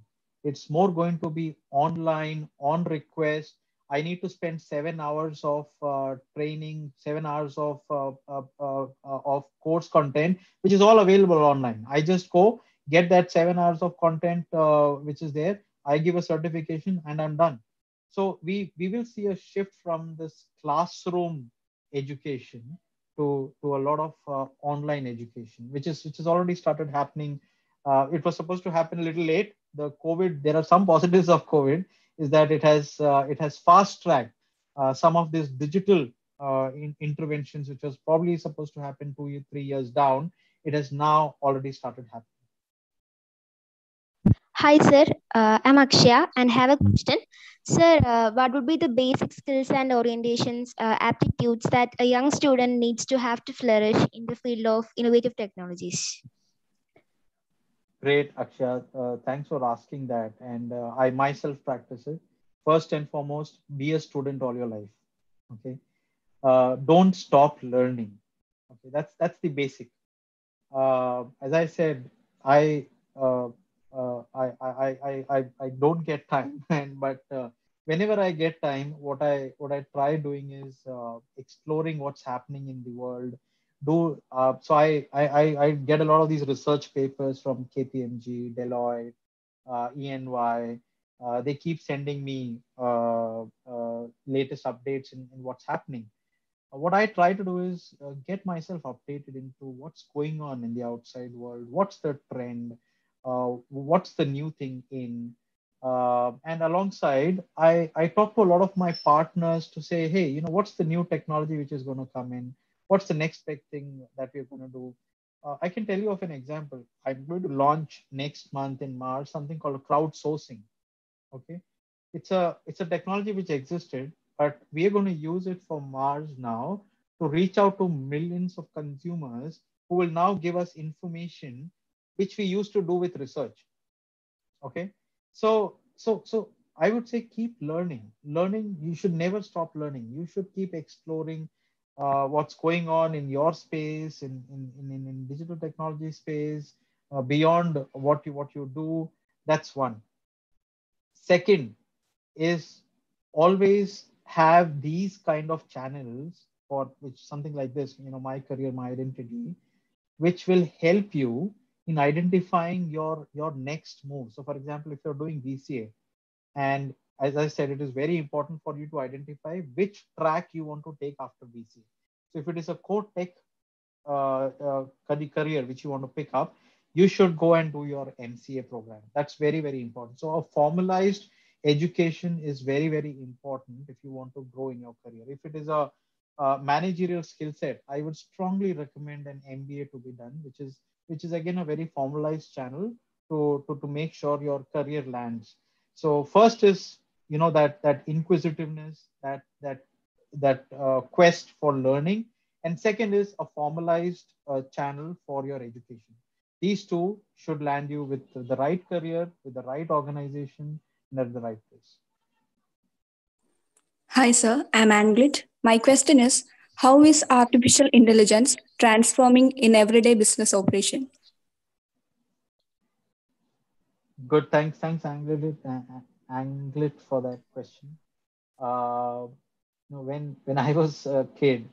D: It's more going to be online on request i need to spend seven hours of uh, training seven hours of uh, uh, uh, of course content which is all available online. I just go get that seven hours of content which is there. I give a certification and i'm done. So we we will see a shift from this classroom education to to a lot of uh, online education which is which has already started happening. Uh, it was supposed to happen a little late. The covid there are some positives of covid is that it has uh, it has fast tracked uh, some of these digital uh, in, interventions which was probably supposed to happen two three years down it has now already started happening
R: Hi, sir. Uh, I'm Akshaya and have a question. Sir, uh, what would be the basic skills and orientations, uh, aptitudes that a young student needs to have to flourish in the field of innovative technologies?
D: Great, Akshaya. Uh, thanks for asking that. And uh, I myself practice it. First and foremost, be a student all your life. Okay. Uh, don't stop learning. Okay, that's that's the basic. as I said, I uh, I, I, I, I, I don't get time and but uh, whenever I get time what I what I try doing is uh, exploring what's happening in the world do uh, so I, I I get a lot of these research papers from KPMG Deloitte uh, EY uh, they keep sending me latest updates in, in what's happening. What I try to do is get myself updated into what's going on in the outside world. What's the trend? Uh, what's the new thing in? Uh, and alongside I, I talk to a lot of my partners to say hey you know what's the new technology which is going to come in what's the next big thing that we're going to do? Uh, i can tell you of an example. I'm going to launch next month in march something called crowdsourcing. Okay? It's a it's a technology which existed but we are going to use it for mars now to reach out to millions of consumers who will now give us information which we used to do with research. Okay? So so so i would say keep learning. Learning you should never stop learning. You should keep exploring uh, what's going on in your space in in, in, in digital technology space uh, beyond what you what you do. That's one. Second is always have these kind of channels for which something like this you know my career my identity which will help you in identifying your your next move. So for example if you're doing BCA and as i said it is very important for you to identify which track you want to take after BCA so if it is a core tech uh, uh, career which you want to pick up you should go and do your mca program. That's very very important. So a formalized education is very very important if you want to grow in your career. If it is a, a managerial skill set i would strongly recommend an mba to be done which is which is again a very formalized channel to, to, to make sure your career lands. So first is, you know, that, that inquisitiveness, that, that, that uh, quest for learning. And second is a formalized uh, channel for your education. These two should land you with the right career, with the right organization, and at the right place.
S: Hi, sir. I'm Anglit. My question is how is artificial intelligence transforming in everyday business operation?
D: Good, thanks, thanks, Anglit, Anglit for that question. Uh, you know, when when I was a kid,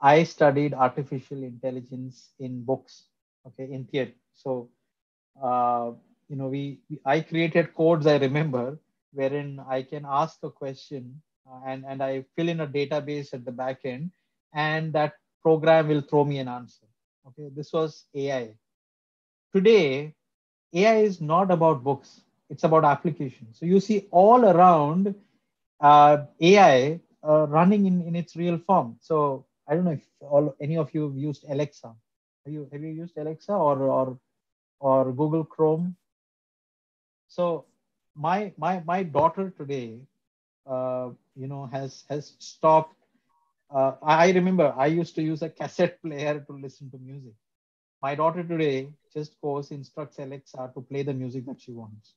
D: I studied artificial intelligence in books, okay, in theory. So, uh, you know, we, we I created codes. I remember wherein I can ask a question uh, and, and I fill in a database at the back end, and that program will throw me an answer. Okay, this was AI. Today, AI is not about books, it's about application. So you see all around uh, AI uh, running in, in its real form. So I don't know if all any of you have used Alexa. Have you have you used Alexa or or or Google Chrome? So my my my daughter today, uh, you know, has has stopped. Uh, I remember I used to use a cassette player to listen to music. My daughter today just goes instructs Alexa to play the music that she wants.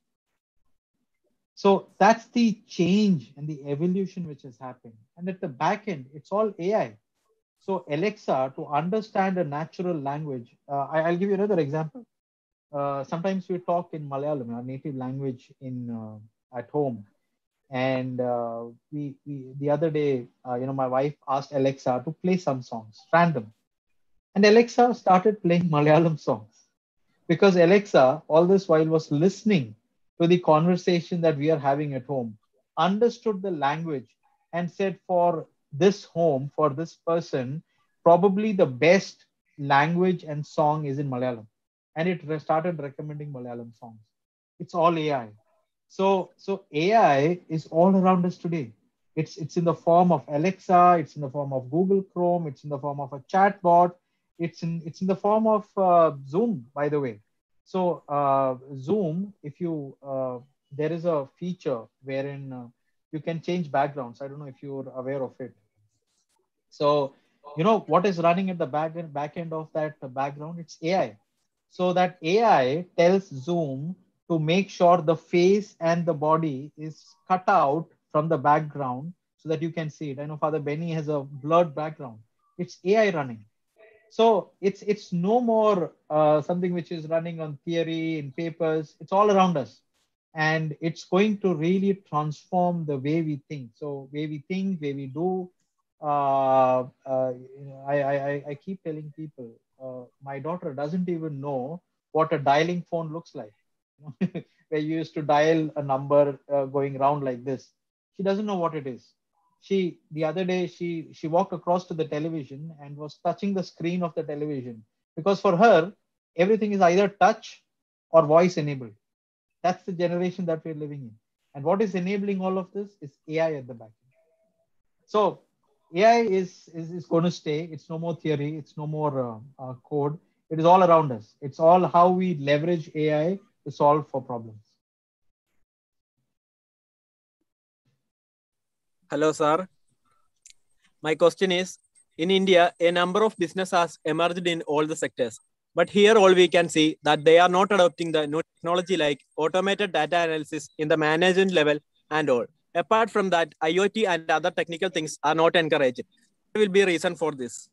D: So that's the change and the evolution which has happened. And at the back end, it's all AI. So Alexa, to understand a natural language, uh, I, will give you another example. Uh, sometimes we talk in Malayalam, our native language, in uh, at home, and uh, we, we the other day, uh, you know, my wife asked Alexa to play some songs, random, and Alexa started playing Malayalam songs because Alexa all this while was listening to the conversation that we are having at home, understood the language, and said, for this home, for this person, probably the best language and song is in Malayalam. And it started recommending Malayalam songs. It's all AI. So, so AI is all around us today. It's, it's in the form of Alexa, it's in the form of Google Chrome, it's in the form of a chatbot, it's in, it's in the form of uh, Zoom, by the way. So uh, Zoom, if you uh, there is a feature wherein uh, you can change backgrounds. I don't know if you're aware of it. So you know what is running at the back end, back end of that background? It's AI. So that AI tells Zoom to make sure the face and the body is cut out from the background so that you can see it. I know Father Benny has a blurred background. It's AI running. So it's it's no more uh, something which is running on theory in papers. It's all around us, and it's going to really transform the way we think. So way we think, way we do. Uh, uh, I, I I keep telling people, uh, my daughter doesn't even know what a dialing phone looks like. Where you used to dial a number uh, going around like this, she doesn't know what it is she the other day she she walked across to the television and was touching the screen of the television. Because for her everything is either touch or voice enabled. That's the generation that we're living in. And what is enabling all of this is ai at the back so ai is is, is going to stay. It's no more theory. It's no more uh, uh, code. It is all around us. It's all how we leverage ai to solve for problems
T: Hello, sir. My question is, in India, a number of business has emerged in all the sectors. But here all we can see that they are not adopting the new technology like automated data analysis in the management level and all. Apart from that, IoT and other technical things are not encouraged. What will be a reason for this?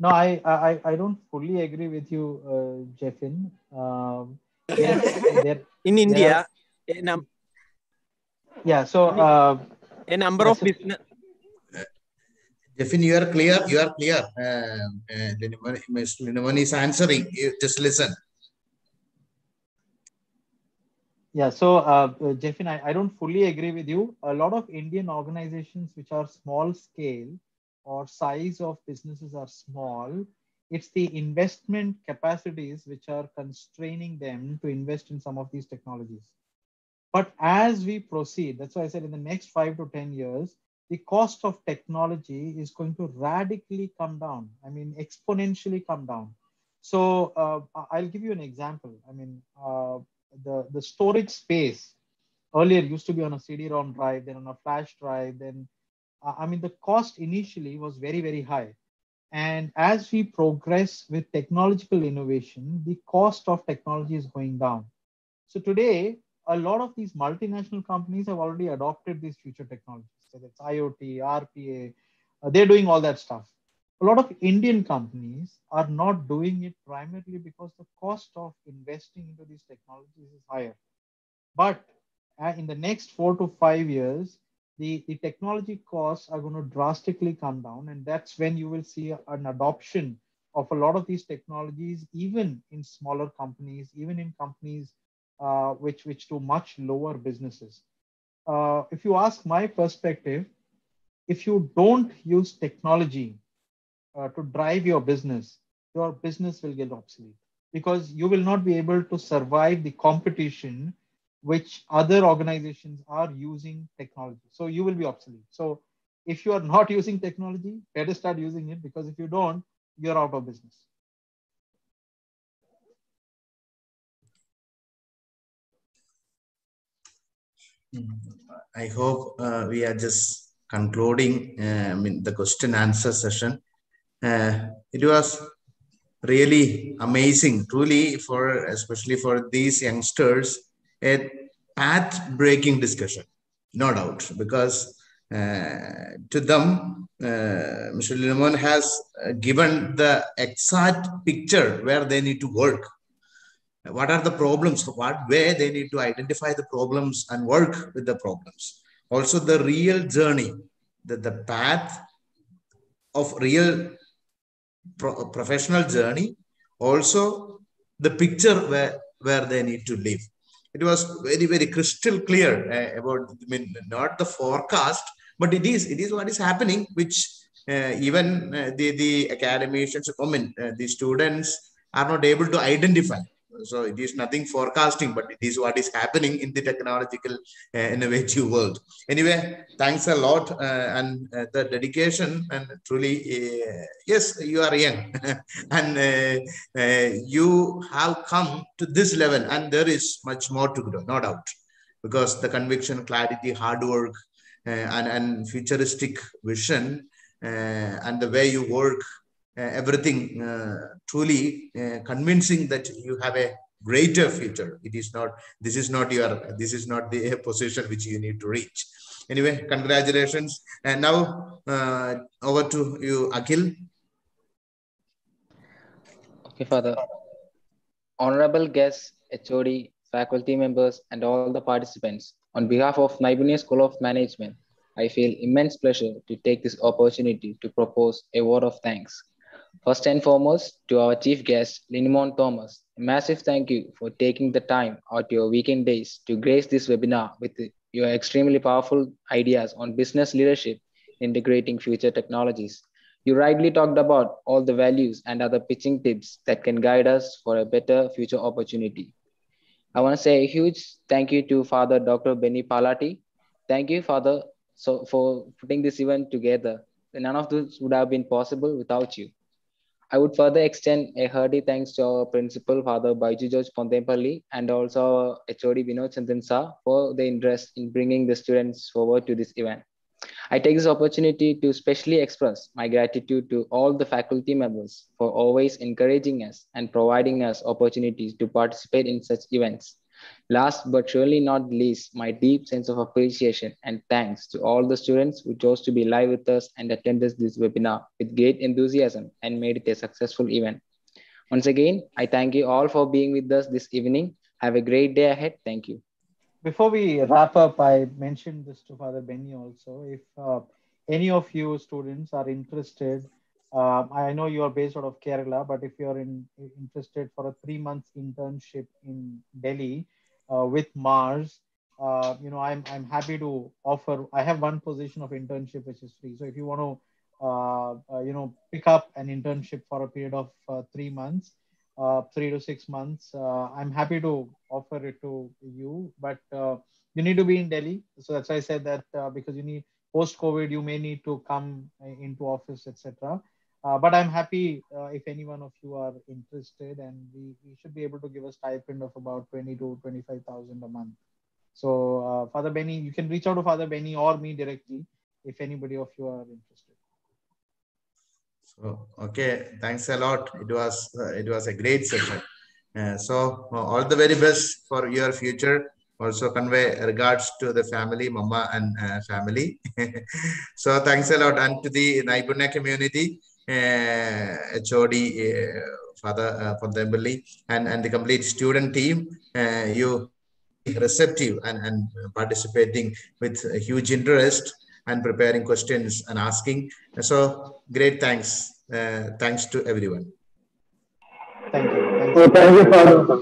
D: No, I, I, I don't fully agree with you, uh, Jeffin. Um, there, there,
T: in India, are,
D: yeah, so uh,
T: a number of business.
A: Jeffin, you are clear. You are clear. Uh, uh, Mr. is answering. You just listen.
D: Yeah, so uh, Jeffin, I, I don't fully agree with you. A lot of Indian organizations which are small scale or size of businesses are small. It's the investment capacities which are constraining them to invest in some of these technologies. But as we proceed, that's why I said in the next five to 10 years, the cost of technology is going to radically come down. I mean, exponentially come down. So uh, I'll give you an example. I mean, uh, the, the storage space earlier used to be on a CD-ROM drive, then on a flash drive, then uh, I mean, the cost initially was very, very high. And as we progress with technological innovation, the cost of technology is going down. So today, a lot of these multinational companies have already adopted these future technologies. So that's IoT, RPA, uh, they're doing all that stuff. A lot of Indian companies are not doing it primarily because the cost of investing into these technologies is higher. But uh, in the next four to five years, the, the technology costs are going to drastically come down. And that's when you will see an adoption of a lot of these technologies, even in smaller companies, even in companies which, which do much lower businesses. Uh, if you ask my perspective, if you don't use technology uh, to drive your business, your business will get obsolete because you will not be able to survive the competition which other organizations are using technology. So you will be obsolete. So if you are not using technology, better start using it because if you don't, you're out of business.
A: I hope uh, we are just concluding uh, I mean, the question answer session. Uh, it was really amazing, truly, for especially for these youngsters, a path breaking discussion, no doubt, because uh, to them, uh, Mr. Linumon has given the exact picture where they need to work what are the problems? What way they need to identify the problems and work with the problems. Also the real journey the, the path of real pro professional journey also the picture where where they need to live. It was very very crystal clear uh, about i mean not the forecast but it is it is what is happening which uh, even uh, the the academicians i mean the students are not able to identify so it is nothing forecasting, but it is what is happening in the technological uh, innovative world. Anyway, thanks a lot uh, and uh, the dedication and truly, uh, yes, you are young and you have come to this level and there is much more to do, no doubt, because the conviction, clarity, hard work, and, and futuristic vision and the way you work everything uh, truly uh, convincing that you have a greater future. It is not this is not your this is not the position which you need to reach. Anyway congratulations. And now uh, over to you akhil.
B: Okay father. Honorable guests hod faculty members and all the participants on behalf of Naipunnya School of Management, I feel immense pleasure to take this opportunity to propose a word of thanks First and foremost, to our chief guest, Linumon Thomas, a massive thank you for taking the time out your weekend days to grace this webinar with your extremely powerful ideas on business leadership, integrating future technologies. You rightly talked about all the values and other pitching tips that can guide us for a better future opportunity. I want to say a huge thank you to Father Dr. Benny Palatty. Thank you, Father, so for putting this event together. None of this would have been possible without you. I would further extend a hearty thanks to our principal, Father Baiju George Pondempalli, and also HOD Vinod Chandansa for the interest in bringing the students forward to this event. I take this opportunity to specially express my gratitude to all the faculty members for always encouraging us and providing us opportunities to participate in such events. Last but surely not least, my deep sense of appreciation and thanks to all the students who chose to be live with us and attended this webinar with great enthusiasm and made it a successful event. Once again, I thank you all for being with us this evening. Have a great day ahead. Thank you.
D: Before we wrap up, I mentioned this to Father Benny also. If uh, any of you students are interested, uh, I know you are based out of Kerala, but if you're in, interested for a three months internship in Delhi uh, with Mars, uh, you know, I'm, I'm happy to offer, I have one position of internship, which is free. So if you want to, uh, uh, you know, pick up an internship for a period of uh, three months, three to six months, I'm happy to offer it to you, but you need to be in Delhi. So that's why I said that because you need post COVID, you may need to come into office, etc. Uh, but I'm happy uh, if any one of you are interested, and we, we should be able to give a stipend of about twenty to twenty five thousand a month. So, uh, Father Benny, you can reach out to Father Benny or me directly if anybody of you are interested.
A: So, okay, thanks a lot. It was uh, it was a great session. Uh, so, all the very best for your future. Also, convey regards to the family, mama and family. so, thanks a lot, and to the Naipunnya community. HOD Father Pondembelli and, and the complete student team. you receptive and, and participating with huge interest and preparing questions and asking. So great thanks. Uh, thanks to everyone.
D: Thank you.
E: Thank you, Father.